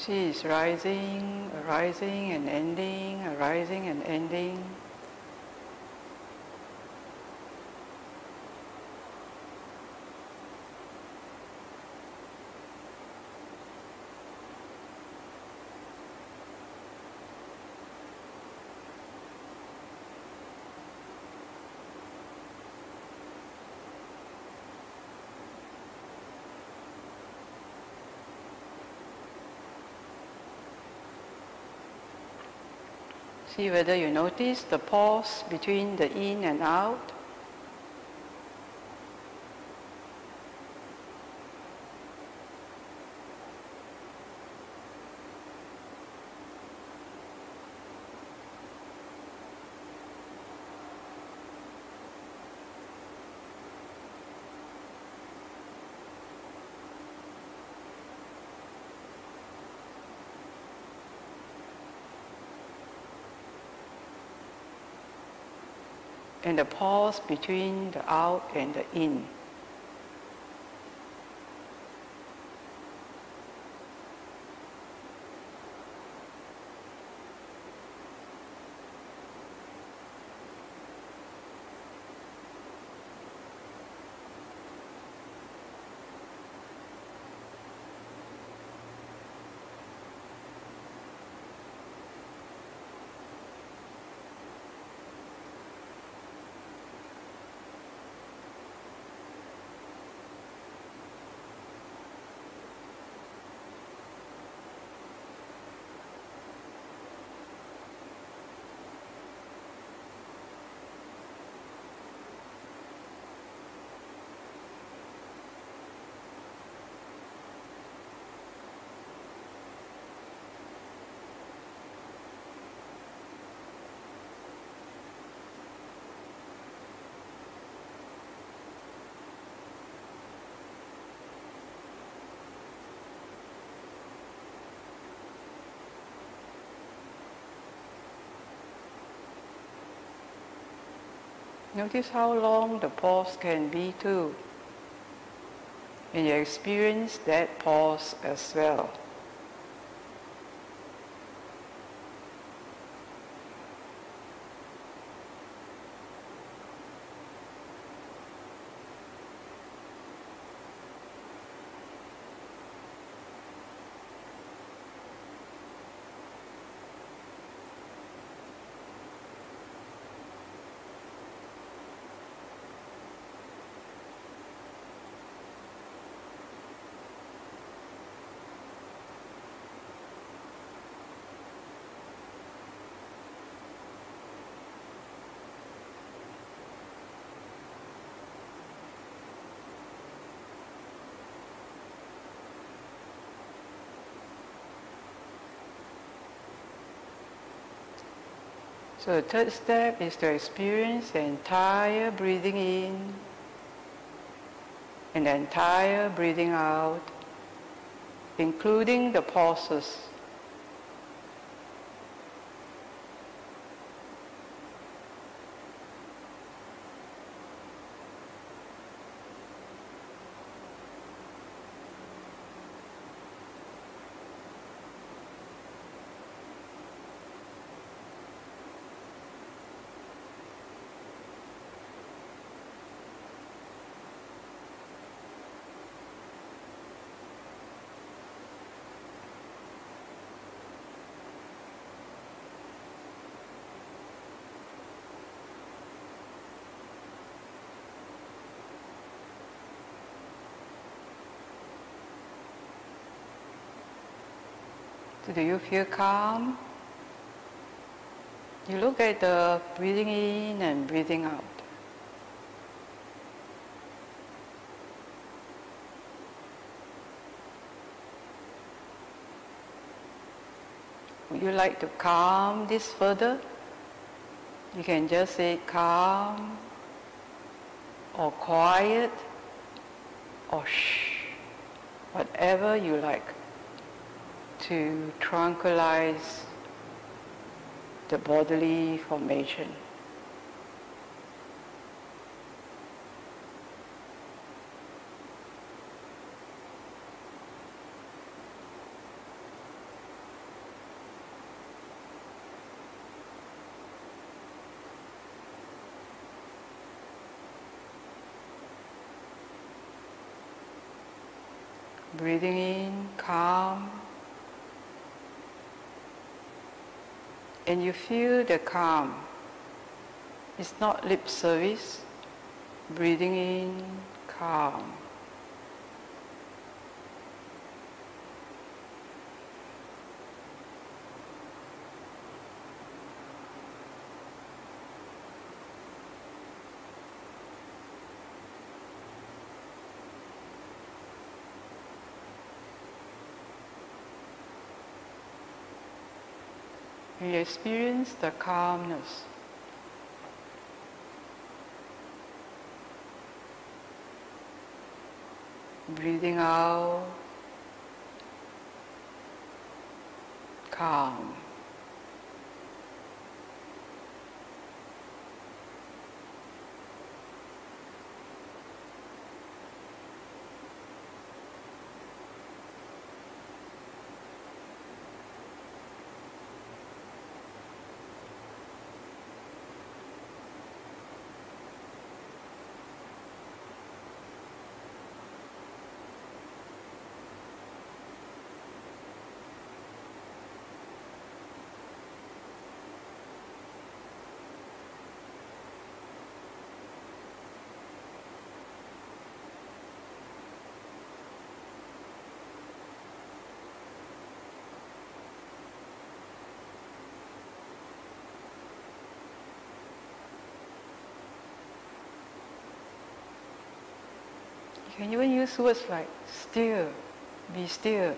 See is rising, arising and ending, arising and ending. See whether you notice the pause between the in and out. And the pause between the out and the in. Notice how long the pause can be too. And you experience that pause as well. So the third step is to experience the entire breathing in and the entire breathing out, including the pauses. Do you feel calm? You look at the breathing in and breathing out. Would you like to calm this further? You can just say calm or quiet or shh, whatever you like to tranquilize the bodily formation. Breathing in, calm. And you feel the calm. It's not lip service, breathing in, calm. We experience the calmness. Breathing out, calm. Can even use words like still, be still.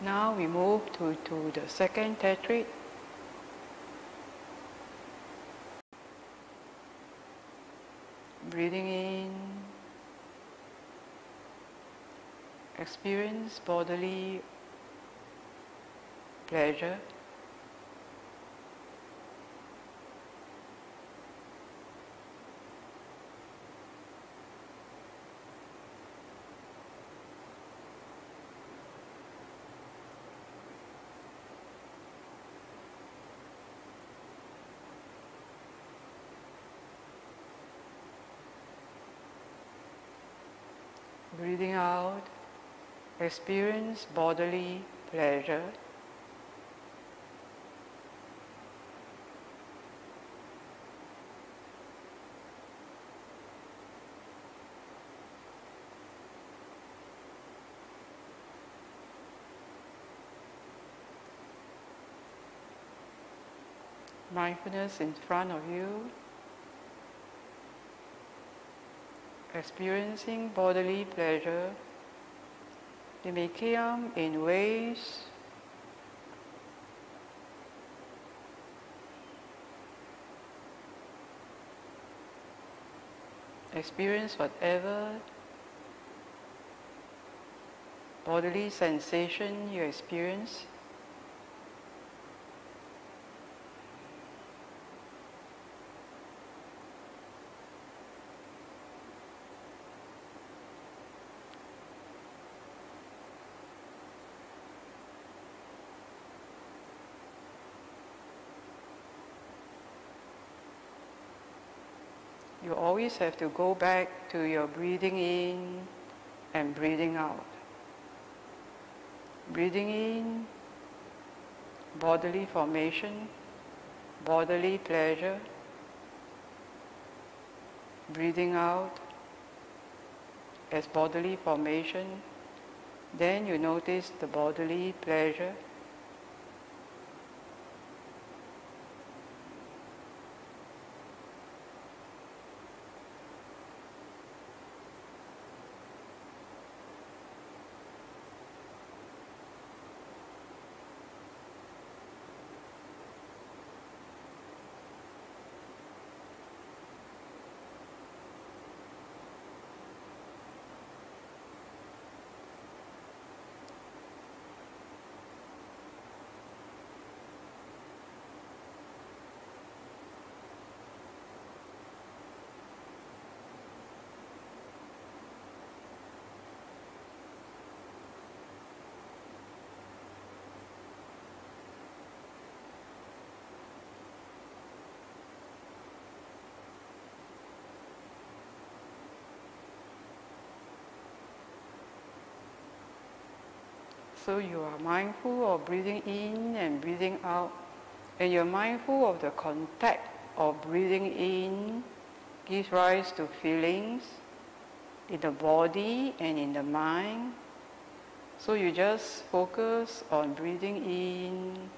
Now we move to, to the second tetrad. Breathing in, experience bodily pleasure. Breathing out, experience bodily pleasure. Mindfulness in front of you. experiencing bodily pleasure, they may come in ways experience whatever bodily sensation you experience. You always have to go back to your breathing in and breathing out. Breathing in, bodily formation, bodily pleasure. Breathing out as bodily formation. Then you notice the bodily pleasure. So you are mindful of breathing in and breathing out, and you're mindful of the contact of breathing in gives rise to feelings in the body and in the mind. So you just focus on breathing in,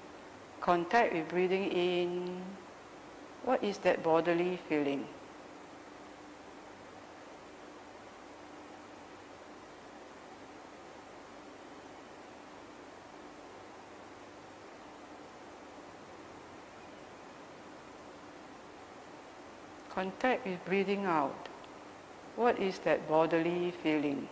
contact with breathing in. What is that bodily feeling? Contact with breathing out. What is that bodily feeling?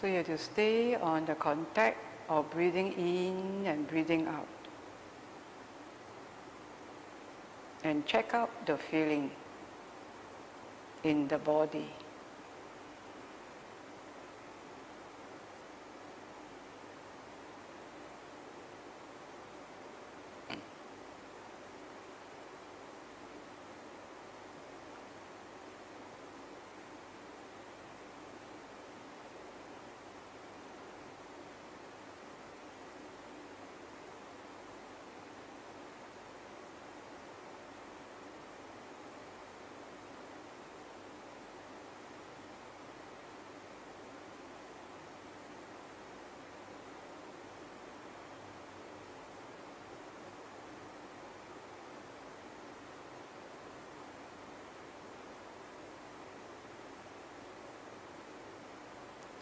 So you have to stay on the contact of breathing in and breathing out. And check out the feeling in the body.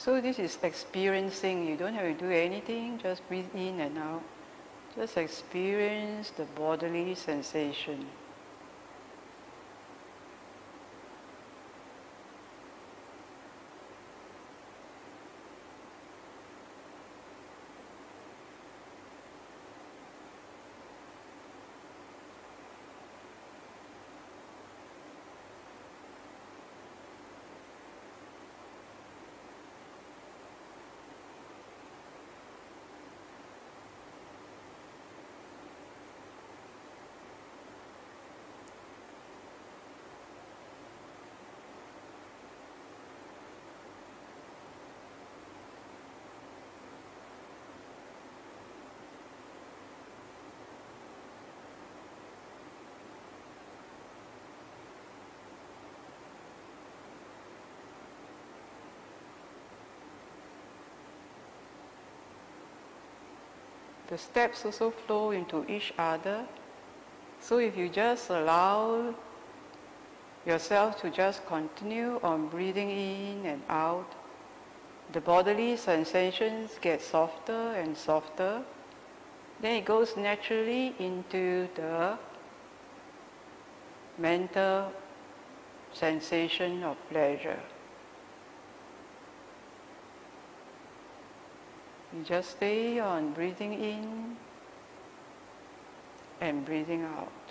So this is experiencing. You don't have to do anything, just breathe in and out. Just experience the bodily sensation. The steps also flow into each other. So if you just allow yourself to just continue on breathing in and out, the bodily sensations get softer and softer. Then it goes naturally into the mental sensation of pleasure. You just stay on breathing in and breathing out.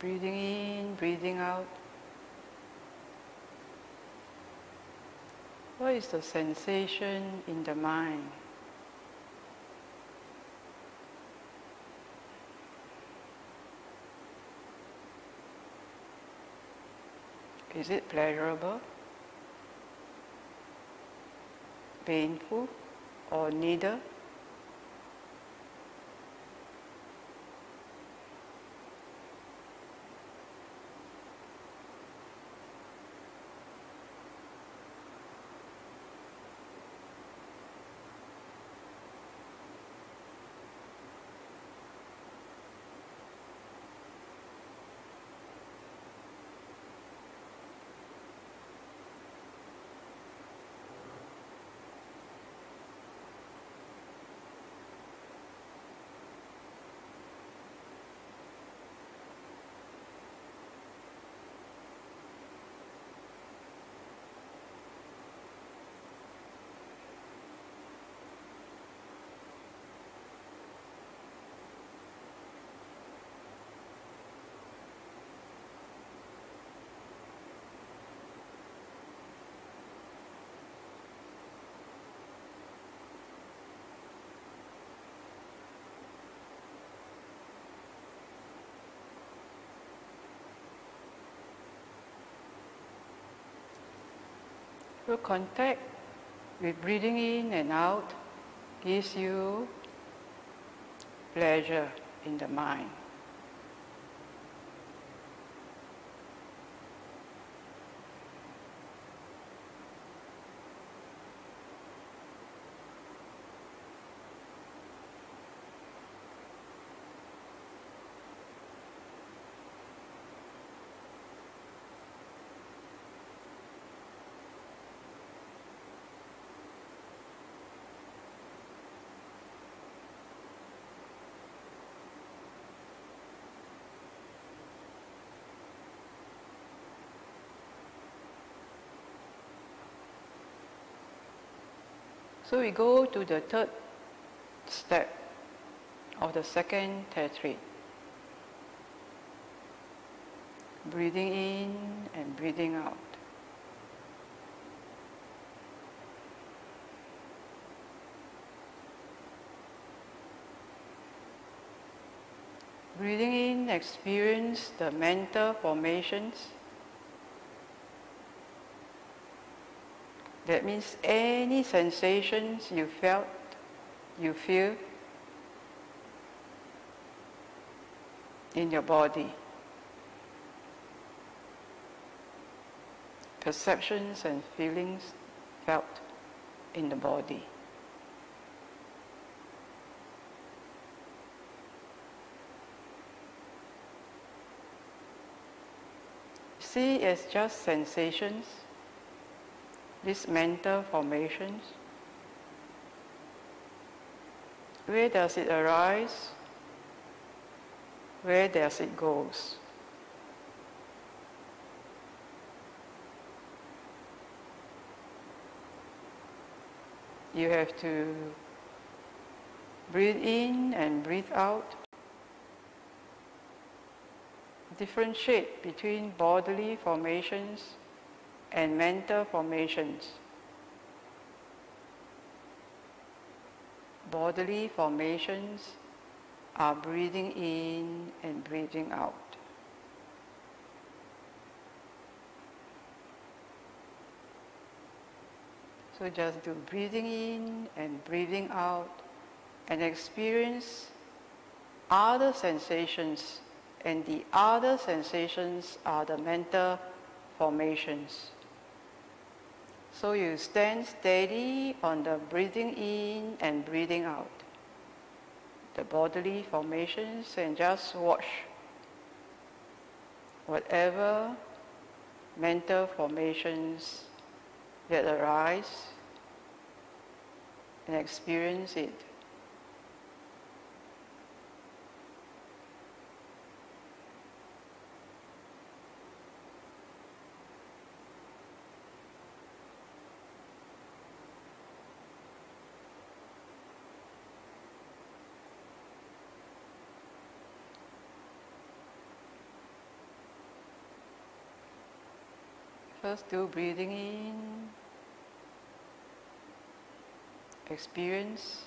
Breathing in, breathing out. What is the sensation in the mind? Is it pleasurable, painful, or neither? So contact with breathing in and out gives you pleasure in the mind. So we go to the third step of the second tetrad. Breathing in and breathing out. Breathing in, experience the mental formations That means any sensations you felt, you feel in your body. Perceptions and feelings felt in the body. See as just sensations these mental formations? Where does it arise? Where does it goes? You have to breathe in and breathe out. Differentiate between bodily formations and mental formations. Bodily formations are breathing in and breathing out. So just do breathing in and breathing out and experience other sensations and the other sensations are the mental formations. So you stand steady on the breathing in and breathing out, the bodily formations, and just watch whatever mental formations that arise and experience it. First, do breathing in. Experience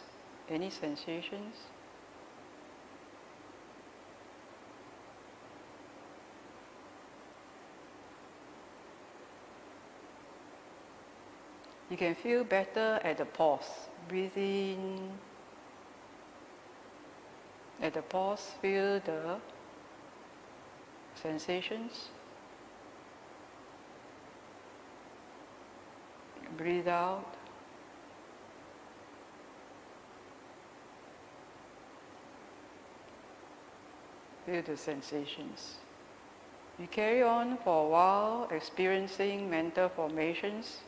any sensations. You can feel better at the pause. Breathe in. At the pause, feel the sensations. Breathe out. Feel the sensations. You carry on for a while experiencing mental formations.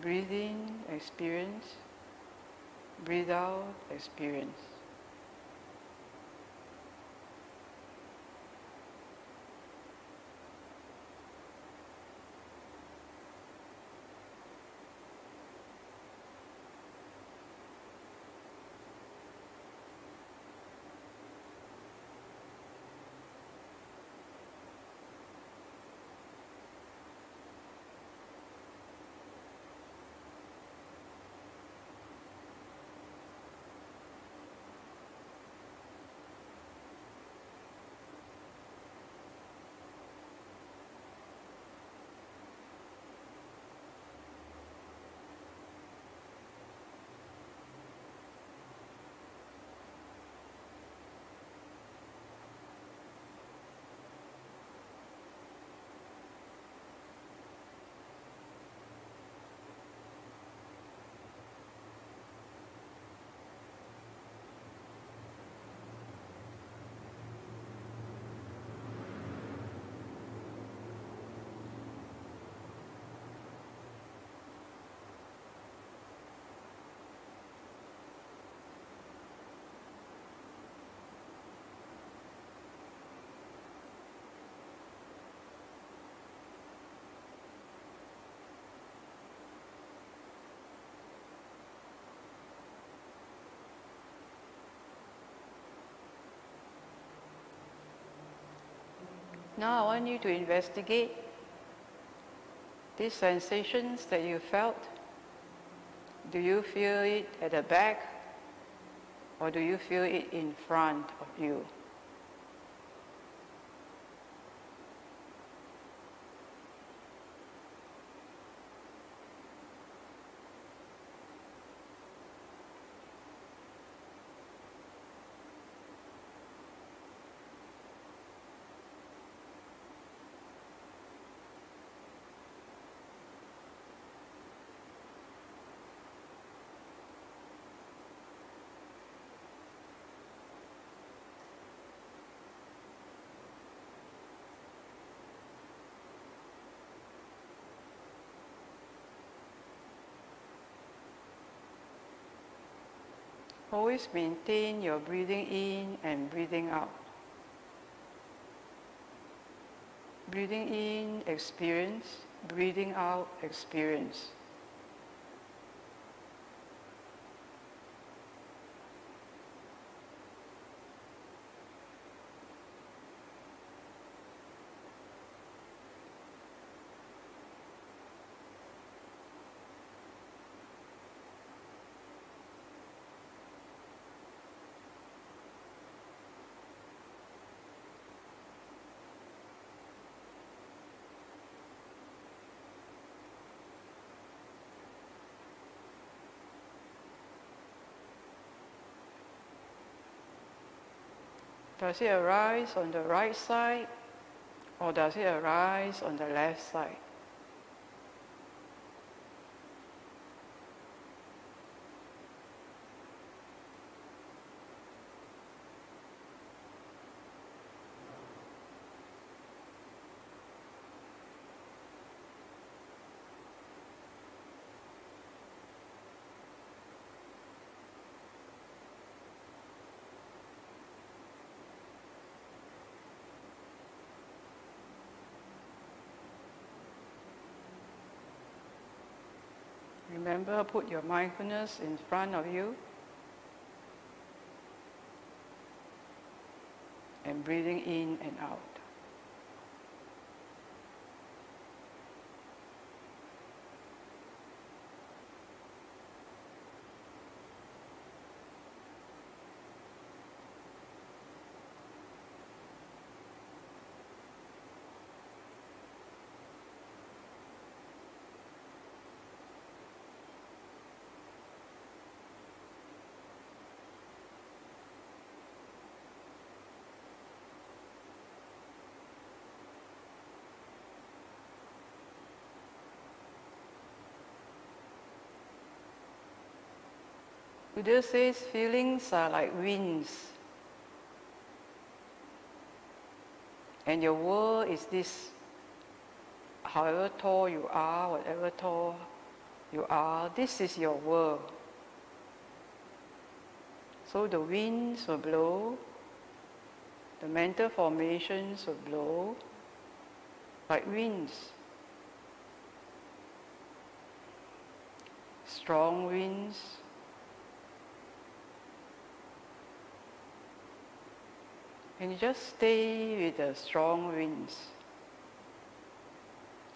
Breathe in, experience. Breathe out, experience. Now I want you to investigate these sensations that you felt. Do you feel it at the back or do you feel it in front of you? Always maintain your breathing in and breathing out. Breathing in, experience. Breathing out, experience. Does it arise on the right side or does it arise on the left side? Remember, put your mindfulness in front of you and breathing in and out. Buddha says feelings are like winds. And your world is this, however tall you are, whatever tall you are, this is your world. So the winds will blow, the mental formations will blow like winds. Strong winds, And you just stay with the strong winds.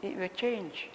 It will change.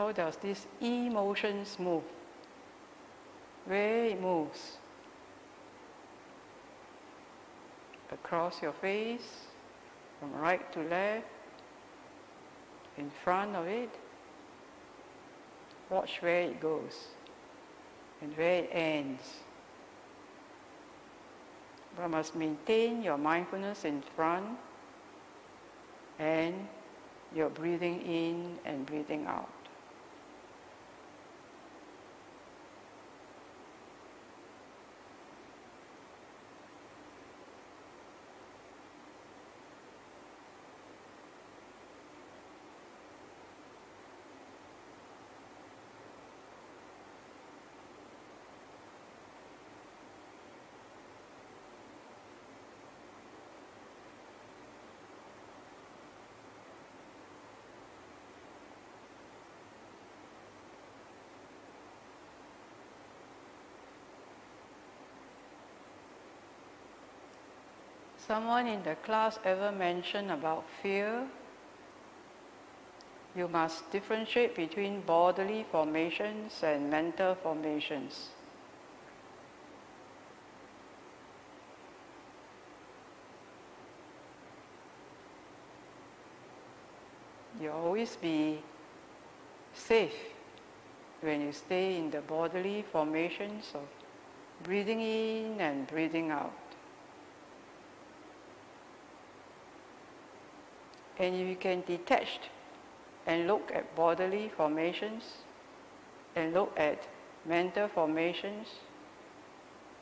How does this emotions move? Where it moves? Across your face, from right to left, in front of it. Watch where it goes and where it ends. But must maintain your mindfulness in front and your breathing in and breathing out. Someone in the class ever mentioned about fear? You must differentiate between bodily formations and mental formations. You always be safe when you stay in the bodily formations of breathing in and breathing out. And if you can detach and look at bodily formations and look at mental formations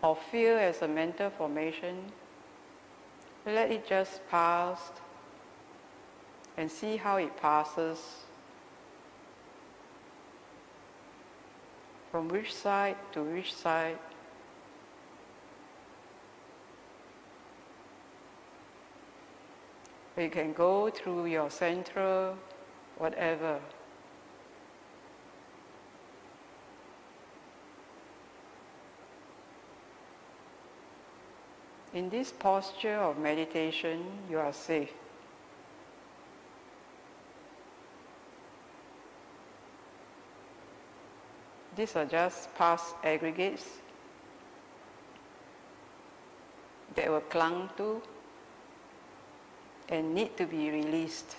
or feel as a mental formation, let it just pass and see how it passes. From which side to which side You can go through your central, whatever. In this posture of meditation, you are safe. These are just past aggregates that were clung to and need to be released.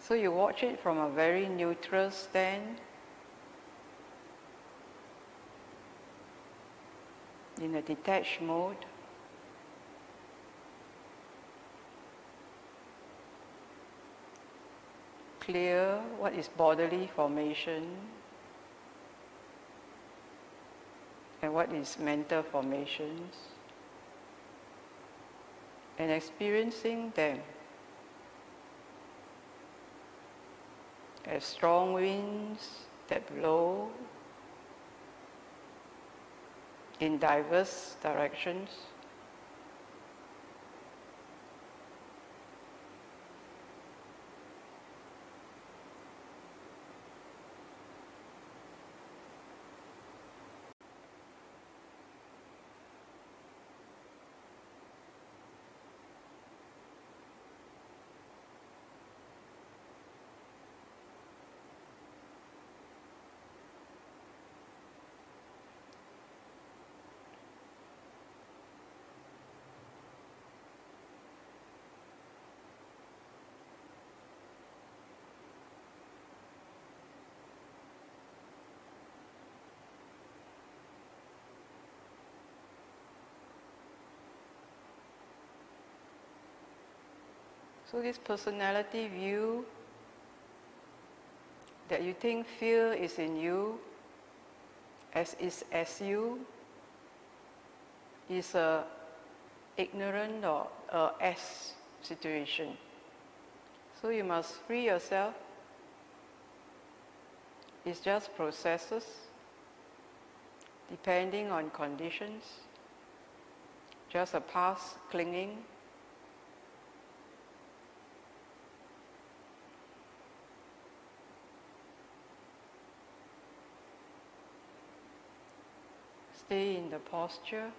So you watch it from a very neutral stand. In a detached mode. Clear what is bodily formation and what is mental formations and experiencing them as strong winds that blow in diverse directions. This personality view that you think fear is in you, as is as you, is a ignorant or a S situation. So you must free yourself. It's just processes depending on conditions, just a past clinging Stay in the posture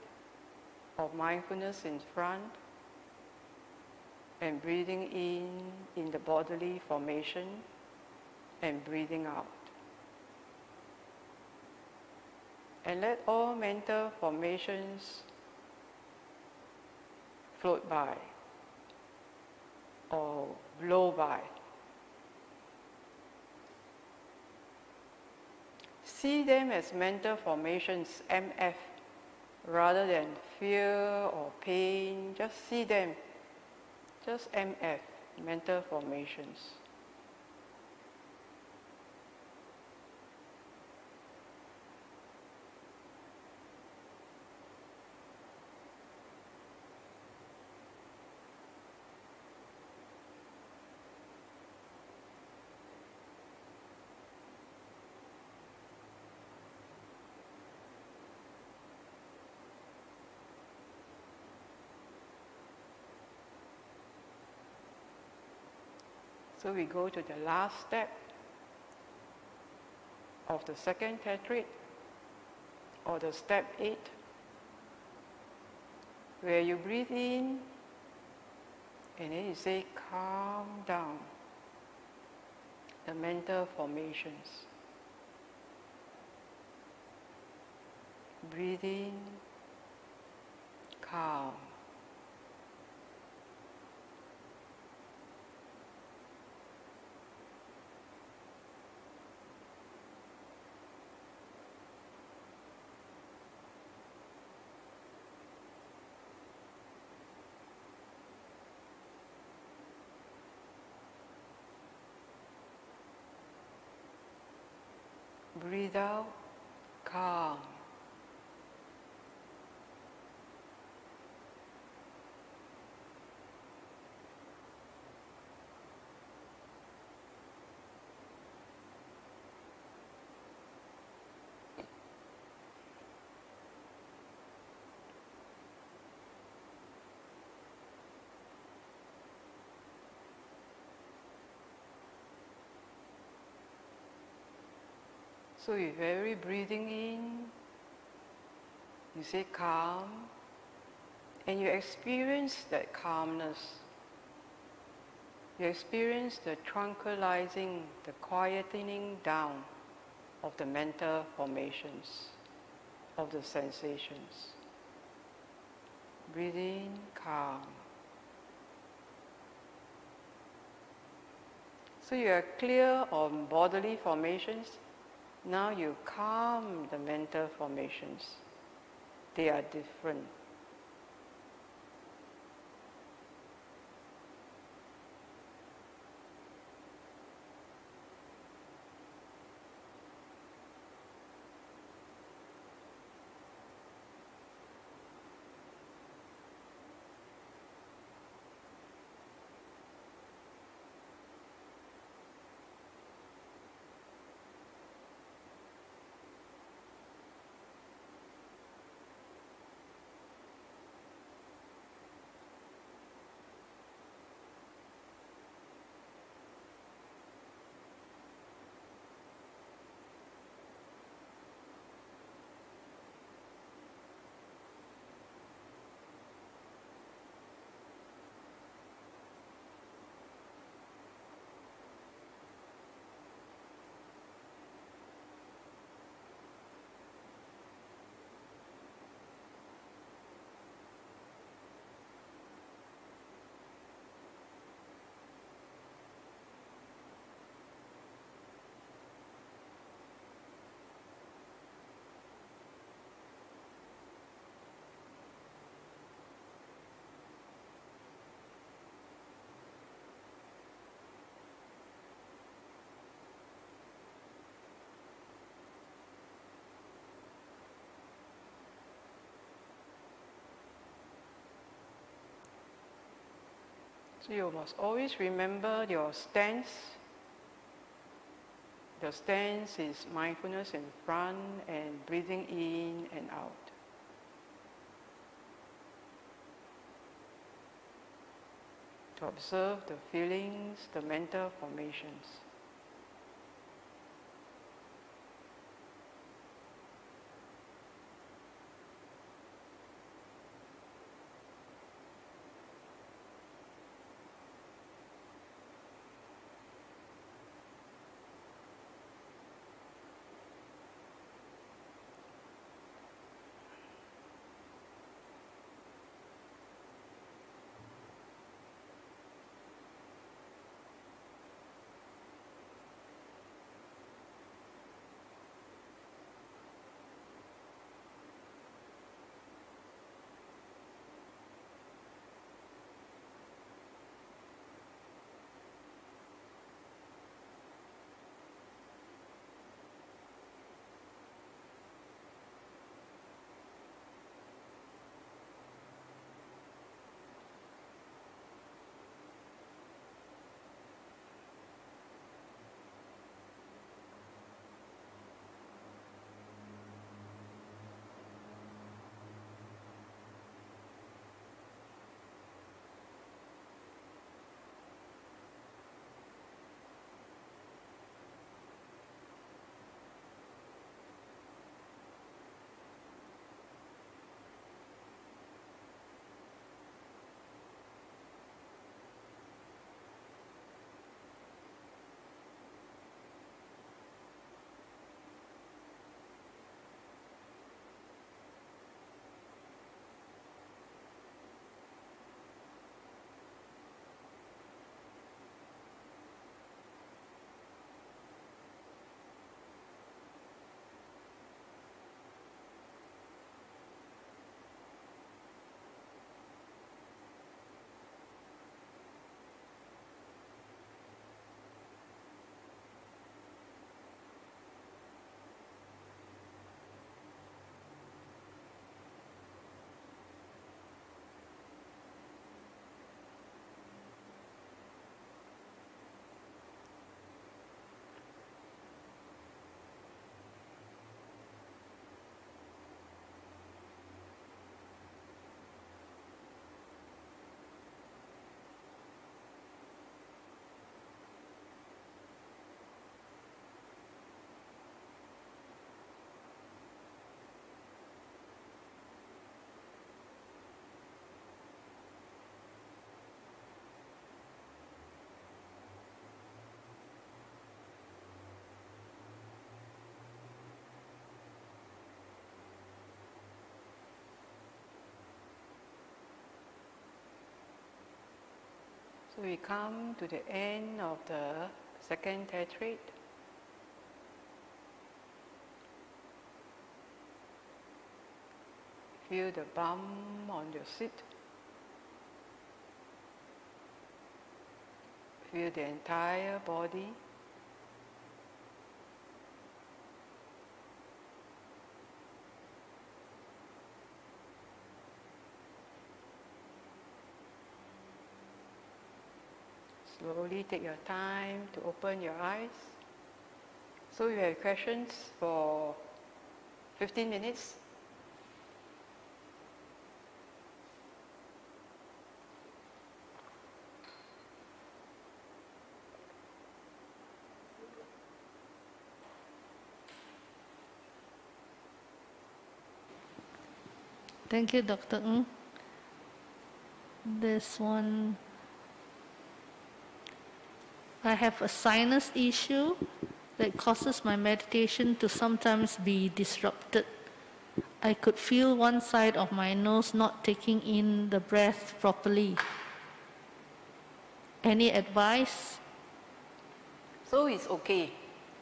of mindfulness in front and breathing in in the bodily formation and breathing out. And let all mental formations float by or blow by. See them as mental formations, MF, rather than fear or pain. Just see them, just MF, mental formations. So we go to the last step of the second tetrad or the step 8 where you breathe in and then you say calm down the mental formations. Breathe in, calm. Breathe out, calm. So you're very breathing in, you say calm, and you experience that calmness. You experience the tranquilizing, the quietening down of the mental formations, of the sensations. Breathe in, calm. So you are clear on bodily formations. Now you calm the mental formations. They are different. So you must always remember your stance. Your stance is mindfulness in front and breathing in and out. To observe the feelings, the mental formations. So we come to the end of the second tetrad. Feel the bum on your seat. Feel the entire body. Slowly take your time to open your eyes. So you have questions for 15 minutes? Thank you, Dr. Ng. This one, I have a sinus issue that causes my meditation to sometimes be disrupted. I could feel one side of my nose not taking in the breath properly. Any advice? So it's okay.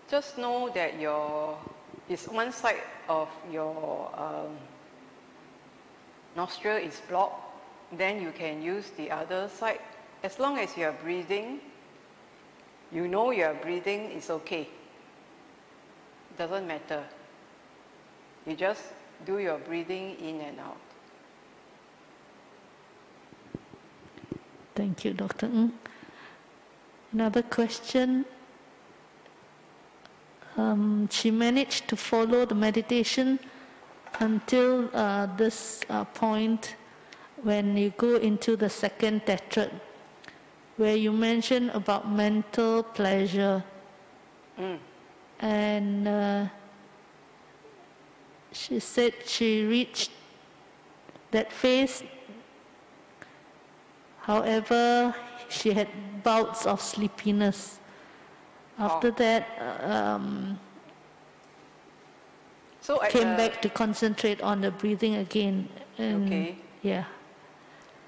Just know that your is one side of your um, nostril is blocked. Then you can use the other side. As long as you are breathing, you know you are breathing, it's okay. Doesn't matter. You just do your breathing in and out. Thank you, Dr. Ng. Another question. Um, she managed to follow the meditation until uh, this uh, point when you go into the second tetrad, where you mentioned about mental pleasure. Mm. And uh, she said she reached that phase. However, she had bouts of sleepiness. After Oh. that, uh, um, So came the- back to concentrate on the breathing again. And Okay. Yeah.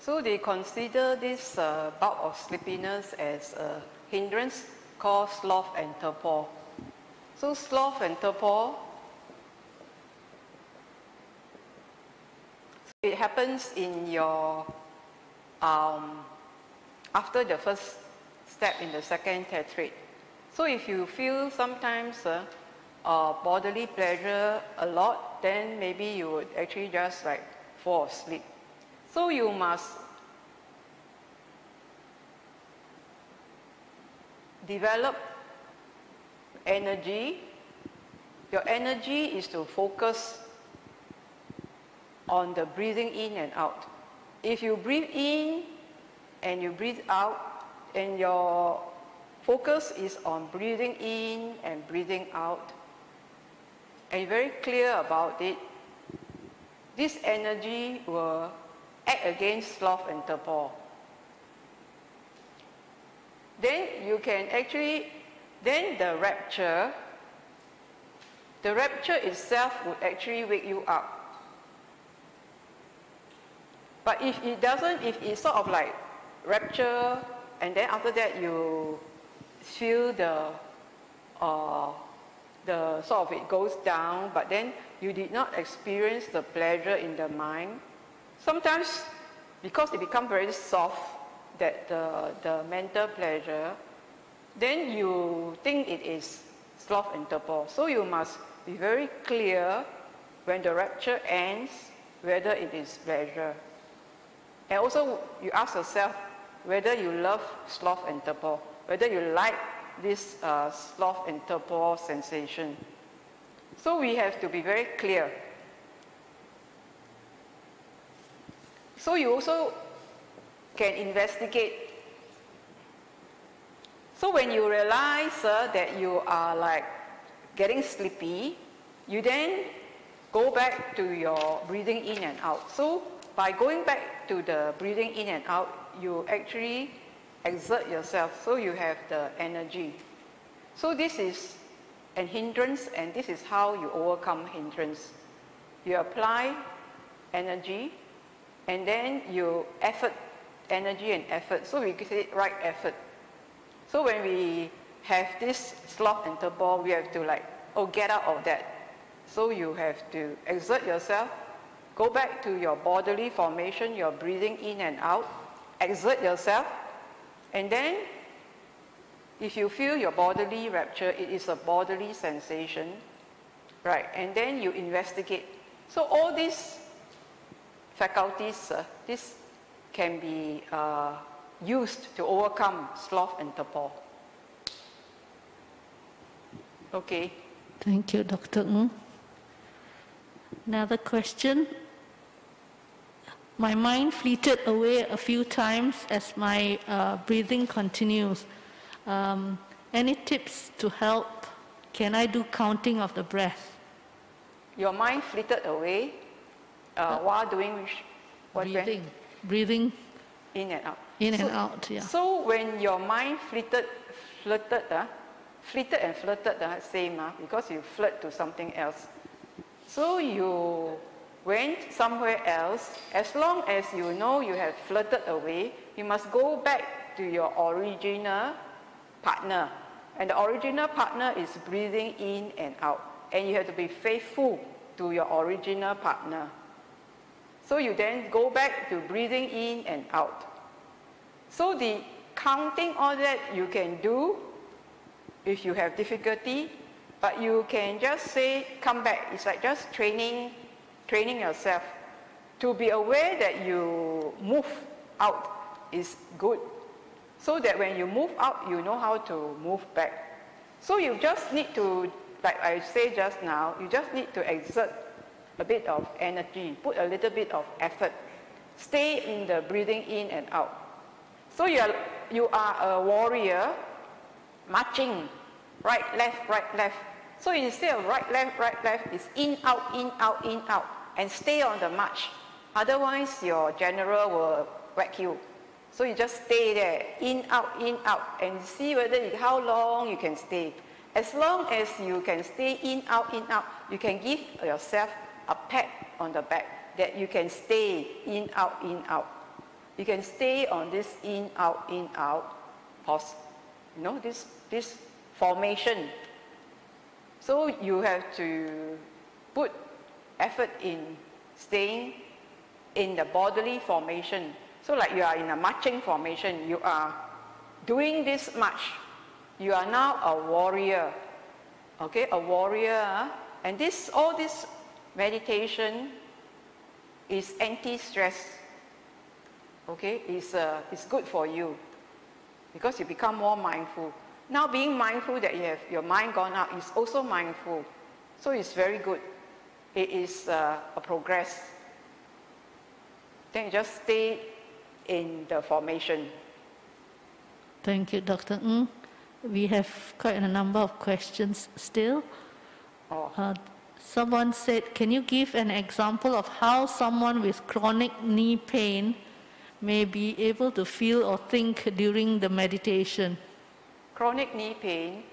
So they consider this uh, bout of sleepiness as a hindrance called sloth and torpor. So sloth and torpor, it happens in your, um, after the first step in the second tetrad. So if you feel sometimes uh, uh, bodily pleasure a lot, then maybe you would actually just like fall asleep. So you must develop energy. Your energy is to focus on the breathing in and out. If you breathe in and you breathe out, and your focus is on breathing in and breathing out, and very clear about it, this energy will act against sloth and torpor. Then you can actually, then the rapture, the rapture itself would actually wake you up. But if it doesn't, if it's sort of like rapture, and then after that you feel the, uh, the sort of it goes down, but then you did not experience the pleasure in the mind. Sometimes, because it becomes very soft, that the, the mental pleasure, then you think it is sloth and torpor. So you must be very clear when the rapture ends, whether it is pleasure. And also, you ask yourself whether you love sloth and torpor, whether you like this uh, sloth and torpor sensation. So we have to be very clear. So you also can investigate. So when you realize uh, that you are like getting sleepy, you then go back to your breathing in and out. So by going back to the breathing in and out, you actually exert yourself so you have the energy. So this is an hindrance and this is how you overcome hindrance. You apply energy and then you effort energy and effort. So we say right effort. So when we have this sloth and torpor, we have to like, oh, get out of that. So you have to exert yourself, go back to your bodily formation, your breathing in and out, exert yourself, and then if you feel your bodily rapture, it is a bodily sensation, right? And then you investigate. So all these faculties, uh, this can be uh, used to overcome sloth and torpor. Okay. Thank you, Dr. Ng. Another question. My mind fleeted away a few times as my uh, breathing continues. Um, any tips to help? Can I do counting of the breath? Your mind flitted away uh, while doing which? What breath? breathing. Breathing In and out. in so, and out, yeah. So when your mind flitted, flirted, uh, flitted and flirted, uh, same, uh, because you flirt to something else. So you went somewhere else, as long as you know you have flirted away, you must go back to your original partner. And the original partner is breathing in and out. And you have to be faithful to your original partner. So you then go back to breathing in and out. So the counting all that you can do if you have difficulty, but you can just say, come back. It's like just training, training yourself. To be aware that you move out is good. So that when you move out, you know how to move back. So you just need to, like I say just now, you just need to exert a bit of energy, put a little bit of effort. Stay in the breathing in and out. So you are, you are a warrior marching right, left, right, left. So instead of right, left, right, left, it's in, out, in, out, in, out, and stay on the march. Otherwise, your general will whack you. So you just stay there, in, out, in, out, and see whether it, how long you can stay. As long as you can stay in, out, in, out, you can give yourself a pat on the back that you can stay in, out, in, out. You can stay on this in, out, in, out, pause. You know, this, this formation. So you have to put effort in staying in the bodily formation. So like you are in a marching formation, you are doing this march. You are now a warrior. Okay, a warrior. Ah, and this, all this meditation is anti-stress. Okay, it's, uh, it's good for you because you become more mindful. Now being mindful that you have your mind gone out is also mindful. So it's very good. It is uh, a progress. Then you just stay in the formation. Thank you, Dr. Ng. We have quite a number of questions still. Oh. Uh, someone said, can you give an example of how someone with chronic knee pain may be able to feel or think during the meditation? Chronic knee pain.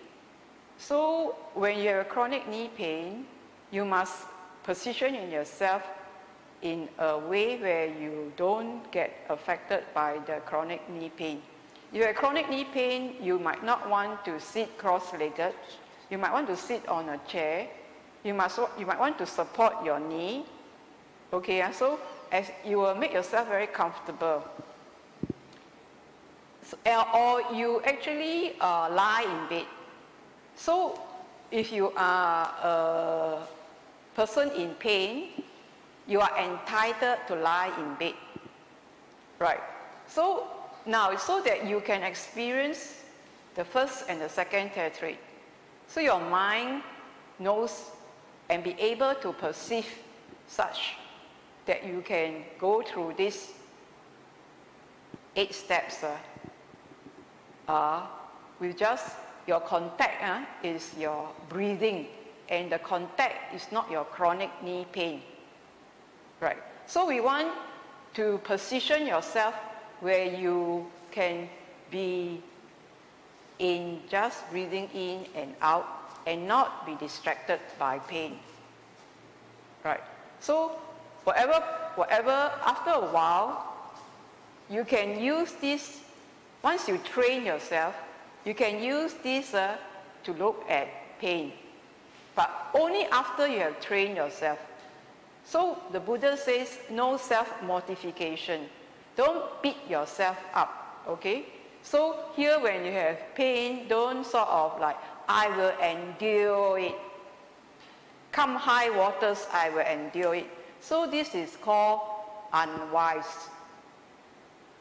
So when you have chronic knee pain, you must position yourself in a way where you don't get affected by the chronic knee pain. If you have chronic knee pain, you might not want to sit cross-legged. You might want to sit on a chair. You, must, you might want to support your knee. Okay, so as you will make yourself very comfortable. So, or you actually uh, lie in bed. So if you are a person in pain, you are entitled to lie in bed. Right. So now, so that you can experience the first and the second tetrad. So your mind knows and be able to perceive such that you can go through these eight steps uh, uh, with just your contact uh, is your breathing and the contact is not your chronic knee pain. Right. So we want to position yourself where you can be in just breathing in and out and not be distracted by pain. Right. So whatever, whatever, after a while, you can use this, once you train yourself, you can use this uh, to look at pain. But only after you have trained yourself. So the Buddha says no self-mortification. Don't beat yourself up, okay? So here when you have pain, don't sort of like, I will endure it. Come high waters, I will endure it. So this is called unwise.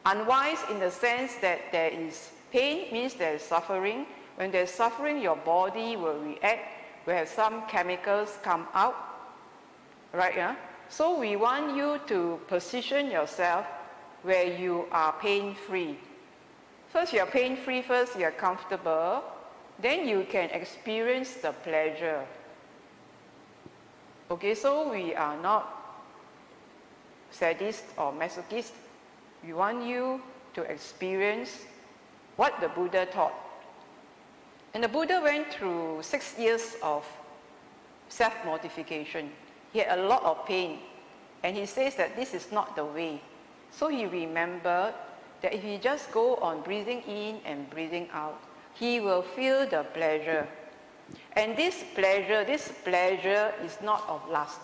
Unwise in the sense that there is pain, means there is suffering. When there's suffering, your body will react, We have some chemicals come out, right? Yeah? So we want you to position yourself where you are pain-free. First, you're pain-free, first you're comfortable, then you can experience the pleasure. Okay, so we are not sadist or masochist. We want you to experience what the Buddha taught. And the Buddha went through six years of self-mortification. He had a lot of pain. And he says that this is not the way. So he remembered that if he just go on breathing in and breathing out, he will feel the pleasure. And this pleasure, this pleasure is not of lust.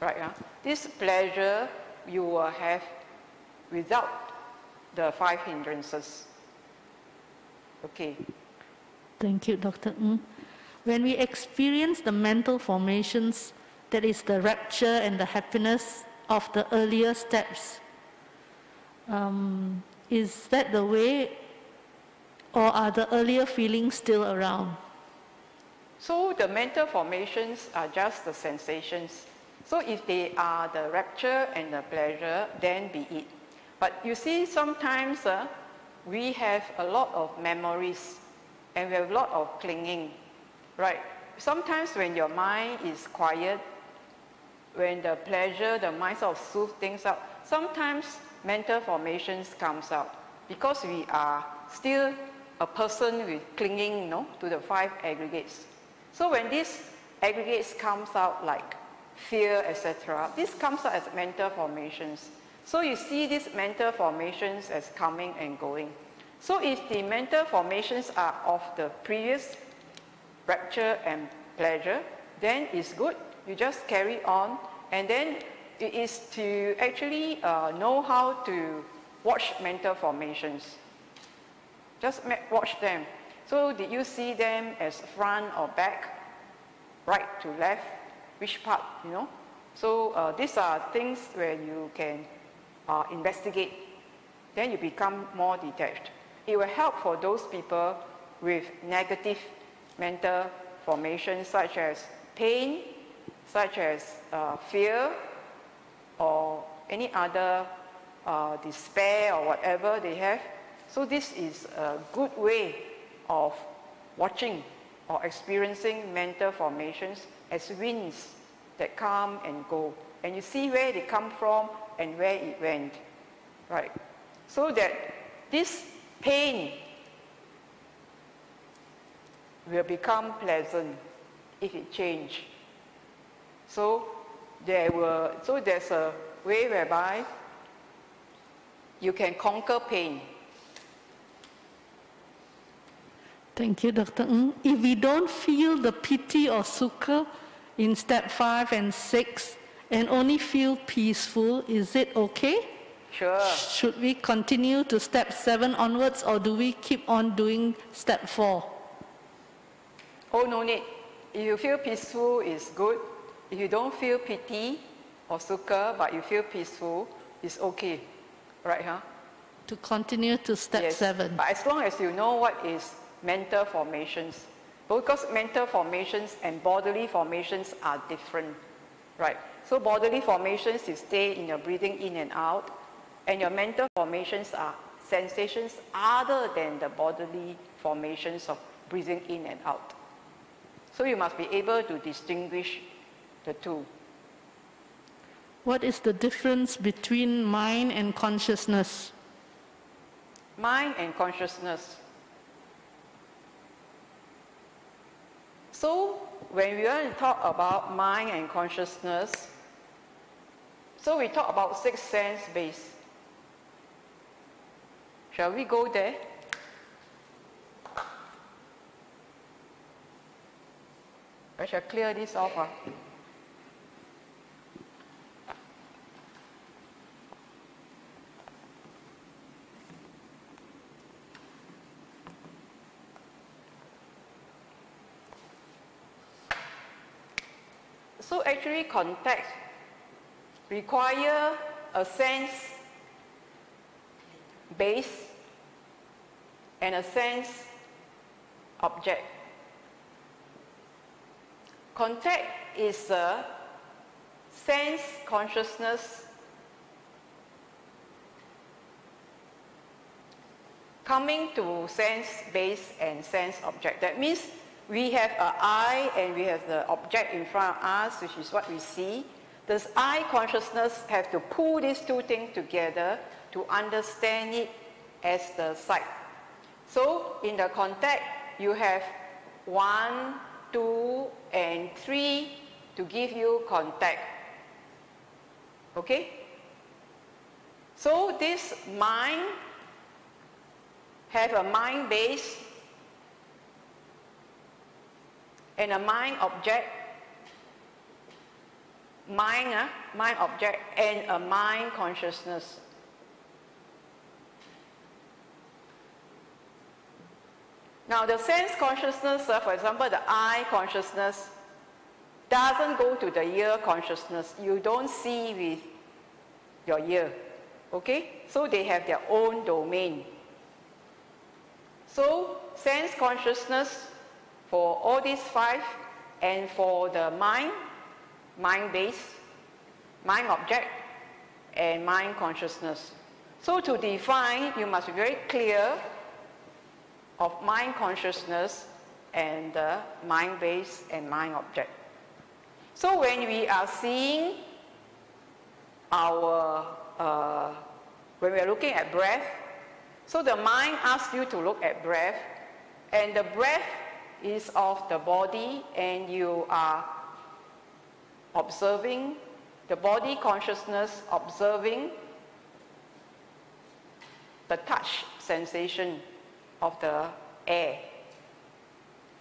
Right? Huh? This pleasure you will have without the five hindrances. Okay. Thank you, Dr. Ng. When we experience the mental formations, that is the rapture and the happiness of the earlier steps, um, is that the way, or are the earlier feelings still around? So the mental formations are just the sensations. So if they are the rapture and the pleasure, then be it. But you see, sometimes uh, we have a lot of memories and we have a lot of clinging, right? Sometimes when your mind is quiet, when the pleasure, the mind sort of soothes things out, sometimes mental formations comes out because we are still a person with clinging know, to the five aggregates. So when these aggregates comes out like fear, etc., this comes out as mental formations. So you see these mental formations as coming and going. So if the mental formations are of the previous rapture and pleasure, then it's good. You just carry on. And then it is to actually uh, know how to watch mental formations. Just watch them. So did you see them as front or back, right to left, which part, you know? So uh, these are things where you can uh, investigate. Then you become more detached. It will help for those people with negative mental formations such as pain, such as uh, fear, or any other uh, despair or whatever they have. So this is a good way of watching or experiencing mental formations as winds that come and go. And you see where they come from and where it went. Right? So that this pain will become pleasant if it change. So there were, so there's a way whereby you can conquer pain. Thank you, Dr. Ng. If we don't feel the piti or sukha in step five and six and only feel peaceful, is it okay? Sure. Should we continue to step seven onwards or do we keep on doing step four? Oh, no need. If you feel peaceful, it's good. If you don't feel piti or sukha, but you feel peaceful, it's okay. Right, huh? To continue to step yes. seven. But as long as you know what is mental formations, because mental formations and bodily formations are different, right? So bodily formations, you stay in your breathing in and out, and your mental formations are sensations other than the bodily formations of breathing in and out. So you must be able to distinguish the two. What is the difference between mind and consciousness? Mind and consciousness. So when we want to talk about mind and consciousness, so we talk about six sense base. Shall we go there? I shall clear this off. ah. So actually contact require a sense base and a sense object. Contact is a sense consciousness coming to sense base and sense object. That means we have a eye and we have the object in front of us, which is what we see. Does eye consciousness have to pull these two things together to understand it as the sight? So in the contact, you have one, two, and three to give you contact. Okay? So this mind have a mind base and a mind object, mind, uh, mind object, and a mind consciousness. Now the sense consciousness, uh, for example, the eye consciousness, doesn't go to the ear consciousness. You don't see with your ear. Okay? So they have their own domain. So sense consciousness for all these five and for the mind, mind base, mind object, and mind consciousness. So to define, you must be very clear of mind consciousness and the mind base and mind object. So when we are seeing our, uh, when we are looking at breath, so the mind asks you to look at breath, and the breath is of the body, and you are observing the body consciousness, observing the touch sensation of the air.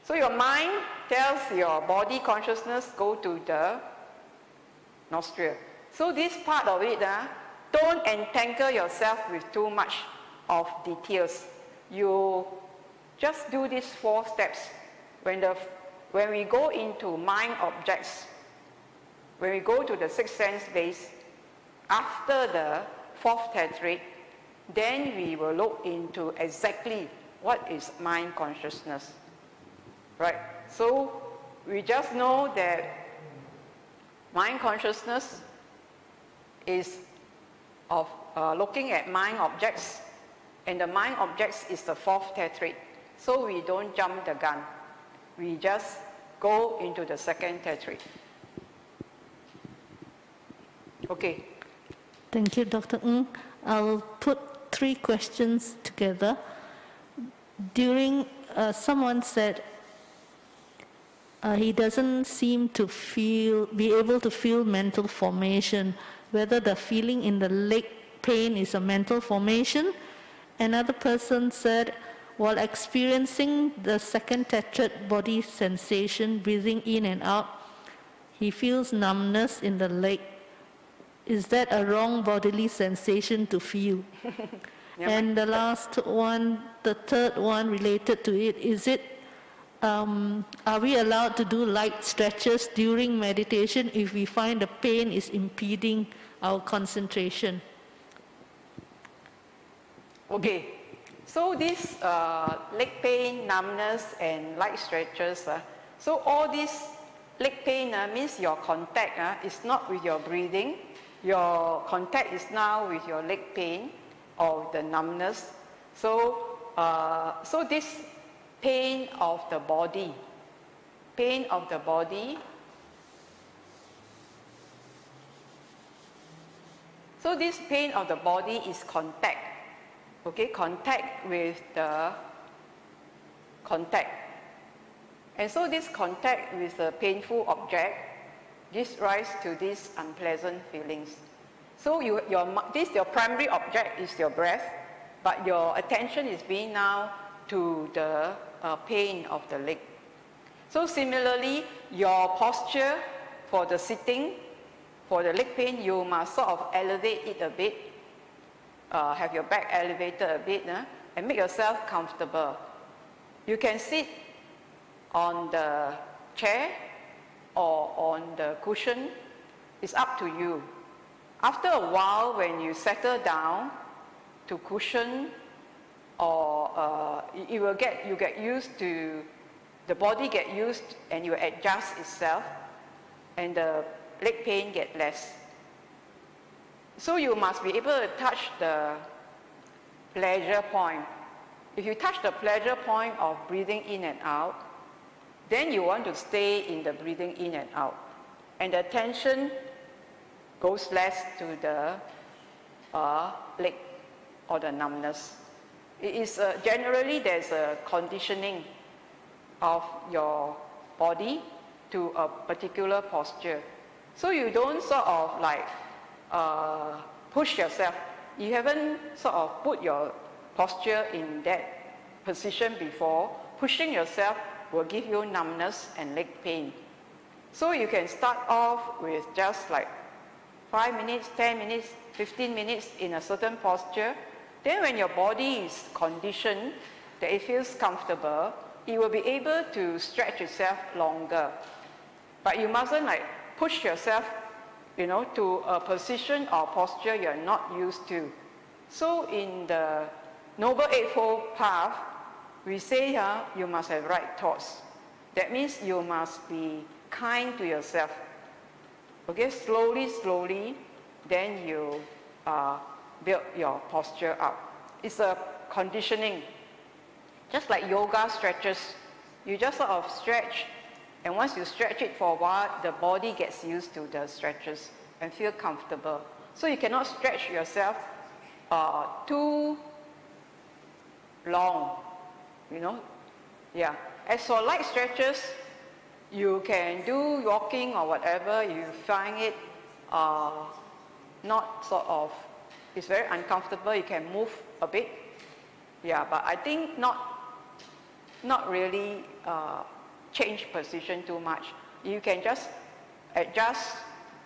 So your mind tells your body consciousness go to the nostril. So this part of it, uh, don't entangle yourself with too much of details. You just do these four steps. When, the, when we go into mind objects, when we go to the sixth sense base, after the fourth tetrad, then we will look into exactly what is mind consciousness. Right? So we just know that mind consciousness is of uh, looking at mind objects, and the mind objects is the fourth tetrad. So we don't jump the gun. We just go into the second territory. Okay. Thank you, Dr. Ng. I'll put three questions together. During, uh, someone said uh, he doesn't seem to feel, be able to feel mental formation, whether the feeling in the leg pain is a mental formation. Another person said, while experiencing the second tetrad body sensation, breathing in and out, he feels numbness in the leg. Is that a wrong bodily sensation to feel? and the last one, the third one related to it, is it, um, are we allowed to do light stretches during meditation if we find the pain is impeding our concentration? Okay. So this uh, leg pain, numbness, and light stretches, uh, so all this leg pain uh, means your contact uh, is not with your breathing. Your contact is now with your leg pain or the numbness. So, uh, so this pain of the body, pain of the body. So this pain of the body is contact okay, contact with the contact. And so this contact with a painful object gives rise to these unpleasant feelings. So you, your, this your primary object is your breath, but your attention is being now to the uh, pain of the leg. So similarly, your posture for the sitting, for the leg pain, you must sort of elevate it a bit, uh, have your back elevated a bit, uh, and make yourself comfortable. You can sit on the chair or on the cushion. It's up to you. After a while, when you settle down to cushion or uh, you will get, you get used to, the body get used and you adjust itself and the leg pain get less. So you must be able to touch the pleasure point. If you touch the pleasure point of breathing in and out, then you want to stay in the breathing in and out. And the tension goes less to the uh, leg or the numbness. It is uh, generally there's a conditioning of your body to a particular posture. So you don't sort of like uh, push yourself. You haven't sort of put your posture in that position before. Pushing yourself will give you numbness and leg pain. So you can start off with just like 5 minutes, 10 minutes, 15 minutes in a certain posture then when your body is conditioned, that it feels comfortable, it will be able to stretch itself longer. But you mustn't like push yourself, you know, to a position or posture you're not used to. So in the Noble Eightfold Path, we say uh, you must have right thoughts. That means you must be kind to yourself. Okay, slowly, slowly, then you uh, build your posture up. It's a conditioning. Just like yoga stretches, you just sort of stretch, and once you stretch it for a while, the body gets used to the stretches and feel comfortable. So you cannot stretch yourself uh, too long, you know. Yeah. As for light stretches, you can do walking or whatever. You find it uh, not sort of it's very uncomfortable. You can move a bit. Yeah, but I think not, not really uh, change position too much. You can just adjust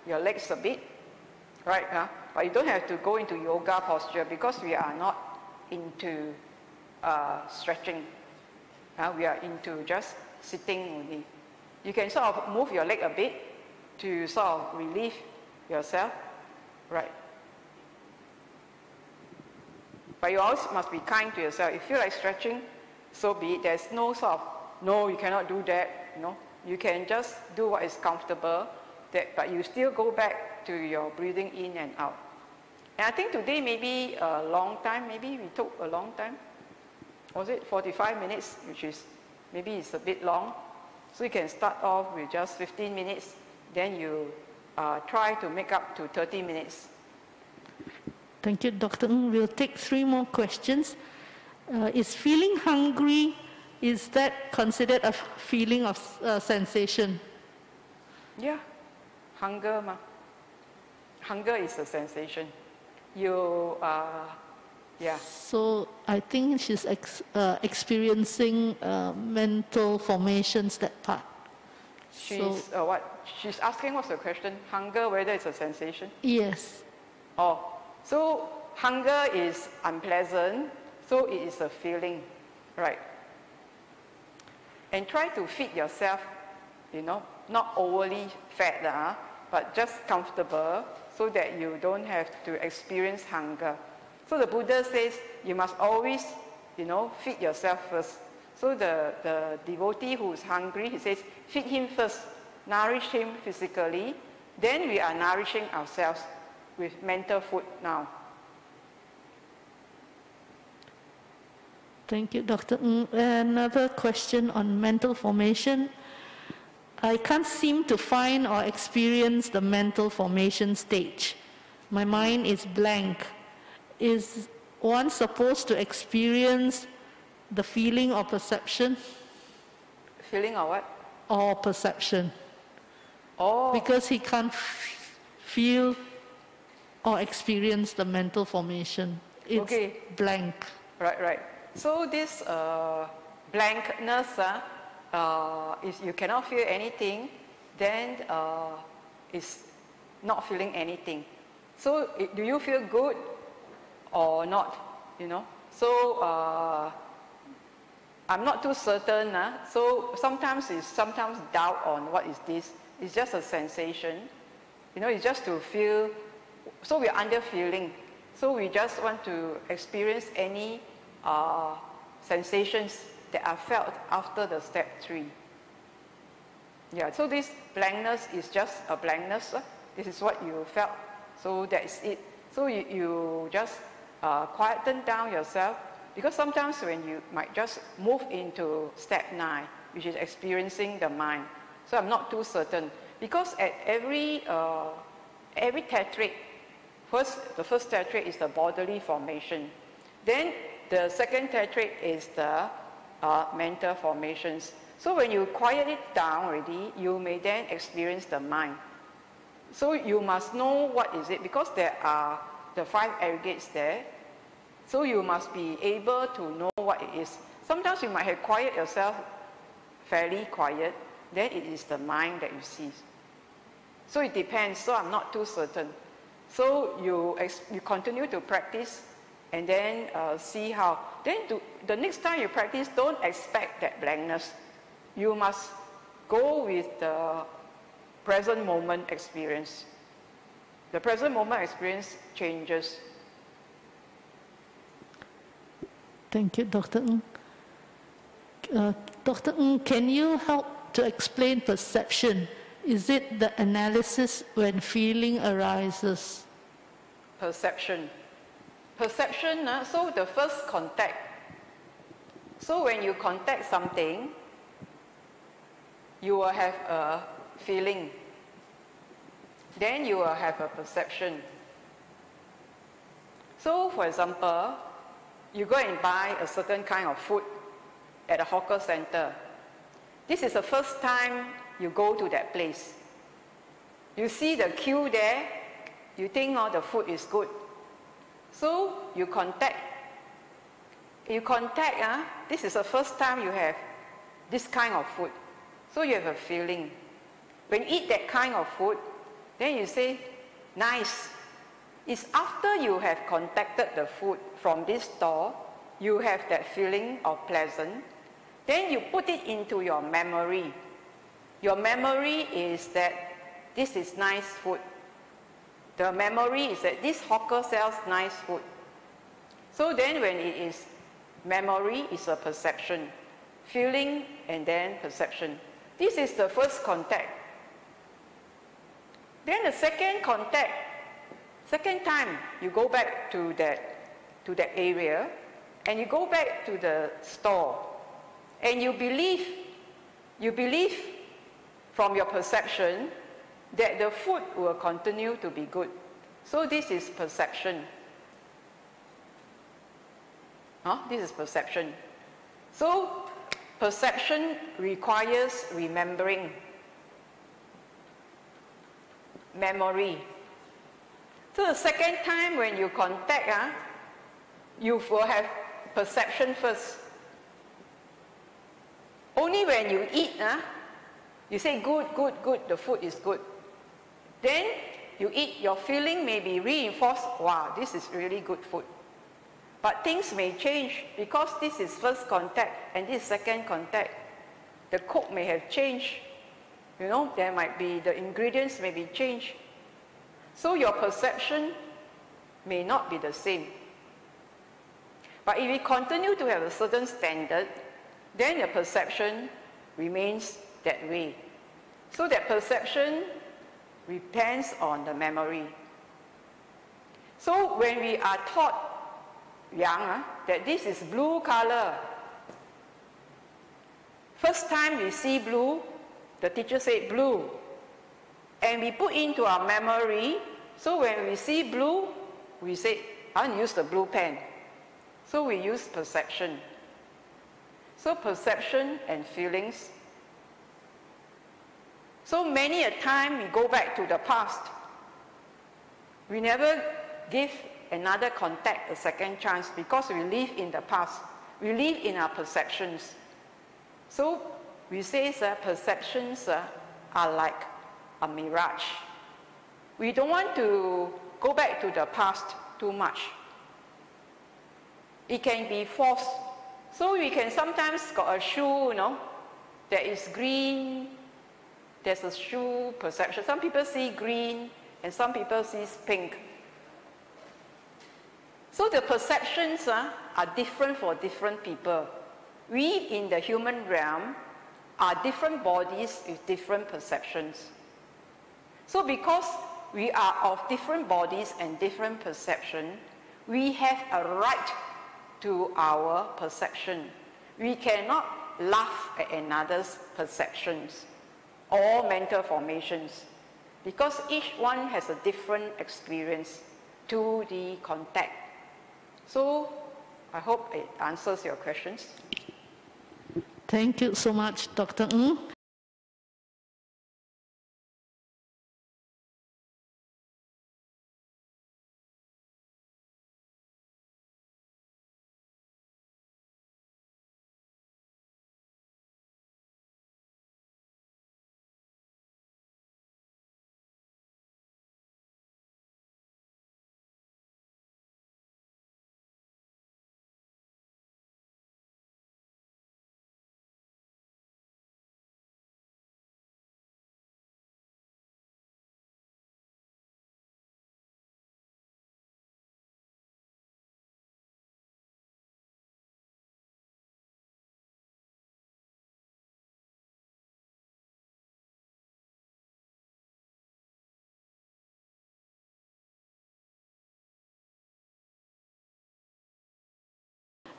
your legs a bit, right? Huh? But you don't have to go into yoga posture because we are not into uh, stretching. Uh, we are into just sitting only. You can sort of move your leg a bit to sort of relieve yourself, right? But you always must be kind to yourself. If you feel like stretching, so be it. There's no sort of, no, you cannot do that. You know, you can just do what is comfortable, that, but you still go back to your breathing in and out. And I think today maybe a long time, maybe we took a long time. Was it 45 minutes, which is, maybe it's a bit long. So you can start off with just 15 minutes, then you uh, try to make up to 30 minutes. Thank you, Dr. Ng. We'll take three more questions. Uh, is feeling hungry, is that considered a feeling of uh, sensation? Yeah, hunger ma. Hunger is a sensation. You, uh, yeah. So I think she's ex uh, experiencing uh, mental formations, that part. She's, so, uh, what? She's asking what's the question? Hunger, whether it's a sensation? Yes. Oh, so hunger is unpleasant, so it is a feeling, right? And try to feed yourself, you know, not overly fat, uh, but just comfortable so that you don't have to experience hunger. So the Buddha says you must always, you know, feed yourself first. So the, the devotee who is hungry, he says, feed him first, nourish him physically, then we are nourishing ourselves with mental food now. Thank you, Dr. Ng. Another question on mental formation. I can't seem to find or experience the mental formation stage. My mind is blank. Is one supposed to experience the feeling or perception? Feeling or what? Or perception. Oh. Because he can't feel or experience the mental formation. It's Okay. blank. Right, right. So this uh, blankness uh, uh, is you cannot feel anything, then uh, is not feeling anything. So do you feel good or not? You know. So uh, I'm not too certain. Uh, so sometimes it's sometimes doubt on what is this. It's just a sensation. You know, it's just to feel. So we're under feeling. So we just want to experience any uh, sensations that are felt after the step three. Yeah, so this blankness is just a blankness. uh, This is what you felt. So that is it. So you, you just uh, quieten down yourself because sometimes when you might just move into step nine, which is experiencing the mind. So I'm not too certain because at every uh, every tetrad, first the first tetrad is the bodily formation, then the second tetrad is the uh, mental formations. So when you quiet it down already, you may then experience the mind. So you must know what is it because there are the five aggregates there. So you must be able to know what it is. Sometimes you might have quiet yourself fairly quiet, then it is the mind that you see. So it depends. So I'm not too certain. So you you continue to practice and then uh, see how. Then to, the next time you practice, don't expect that blankness. You must go with the present moment experience. The present moment experience changes. Thank you, Dr. Ng. Uh, Dr. Ng, can you help to explain perception? Is it the analysis when feeling arises? perception. Perception, uh, so the first contact. So when you contact something, you will have a feeling. Then you will have a perception. So for example, you go and buy a certain kind of food at a hawker center. This is the first time you go to that place. You see the queue there, you think oh, the food is good. So you contact. You contact, ah, this is the first time you have this kind of food. So you have a feeling. When you eat that kind of food, then you say, nice. It's after you have contacted the food from this store, you have that feeling of pleasant. Then you put it into your memory. Your memory is that this is nice food. The memory is that this hawker sells nice food. So then when it is memory is a perception. Feeling and then perception. This is the first contact. Then the second contact, second time you go back to that to that area and you go back to the store and you believe you believe from your perception that the food will continue to be good. So this is perception. Huh? This is perception. So perception requires remembering, memory. So the second time when you contact, ah, you will have perception first. Only when you eat, ah, you say good, good, good, the food is good. Then you eat, your feeling may be reinforced, wow, this is really good food. But things may change because this is first contact and this is second contact. The cook may have changed. You know, there might be, the ingredients may be changed. So your perception may not be the same. But if we continue to have a certain standard, then the perception remains that way. So that perception depends on the memory. So when we are taught young ah, that this is blue color, first time we see blue, the teacher said blue. And we put into our memory, so when we see blue, we say, I want to use the blue pen. So we use perception. So perception and feelings. So many a time we go back to the past. We never give another contact, a second chance, because we live in the past. We live in our perceptions. So we say that perceptions uh, are like a mirage. We don't want to go back to the past too much. It can be false. So we can sometimes got a shoe, you know, that is green. There's a shoe perception. Some people see green and some people see pink. So the perceptions uh, are different for different people. We in the human realm are different bodies with different perceptions. So because we are of different bodies and different perception, we have a right to our perception. We cannot laugh at another's perceptions or mental formations because each one has a different experience to the contact. So I hope it answers your questions. Thank you so much, Dr. Ng.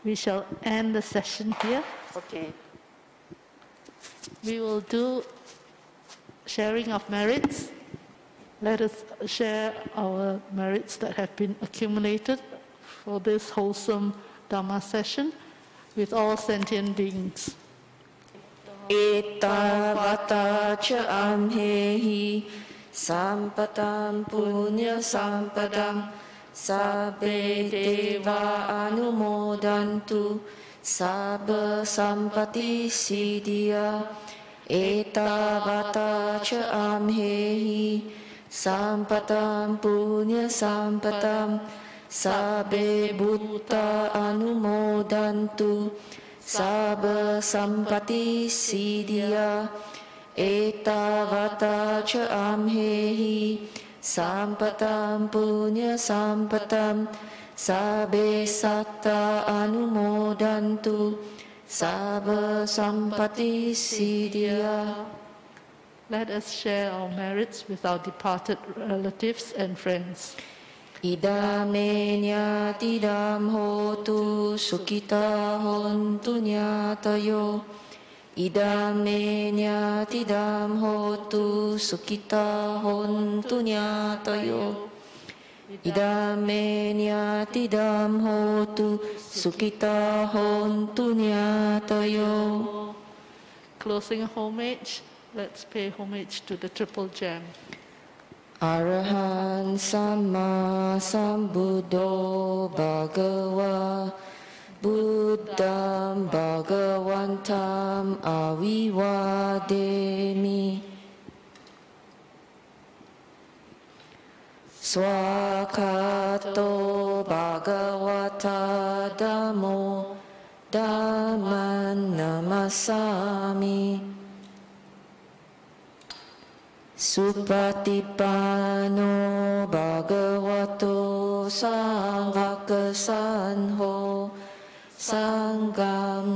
We shall end the session here. Okay. We will do sharing of merits. Let us share our merits that have been accumulated for this wholesome Dharma session with all sentient beings. Etavata cha amhehi sampatam punya sampadam sabbe deva anumodantu. Sabba sampati siddhya. Etavata cha amhehi. Sampatam punya sampatam. Sabbe buddha anumodantu. Sabba sampati siddhya. Etavata cha amhehi sampatam punya sampatam sabbe satta anumodantu sabba sampati siddhya Let us share our merits with our departed relatives and friends. Idame nyatidam hotu sukita hontu nyatayo Idame nyatidam hotu sukita hontu nyatayo Idame nyatidam hotu sukita hontu nyatayo Closing homage, let's pay homage to the Triple Gem. Arahan Sama Sambuddho Bhagava Buddham Bhagavantam Avivademi Swakato Bhagavata Dhammo Dhamman Namasami. Supatipano Bhagavato Sanghakasanho Sangam。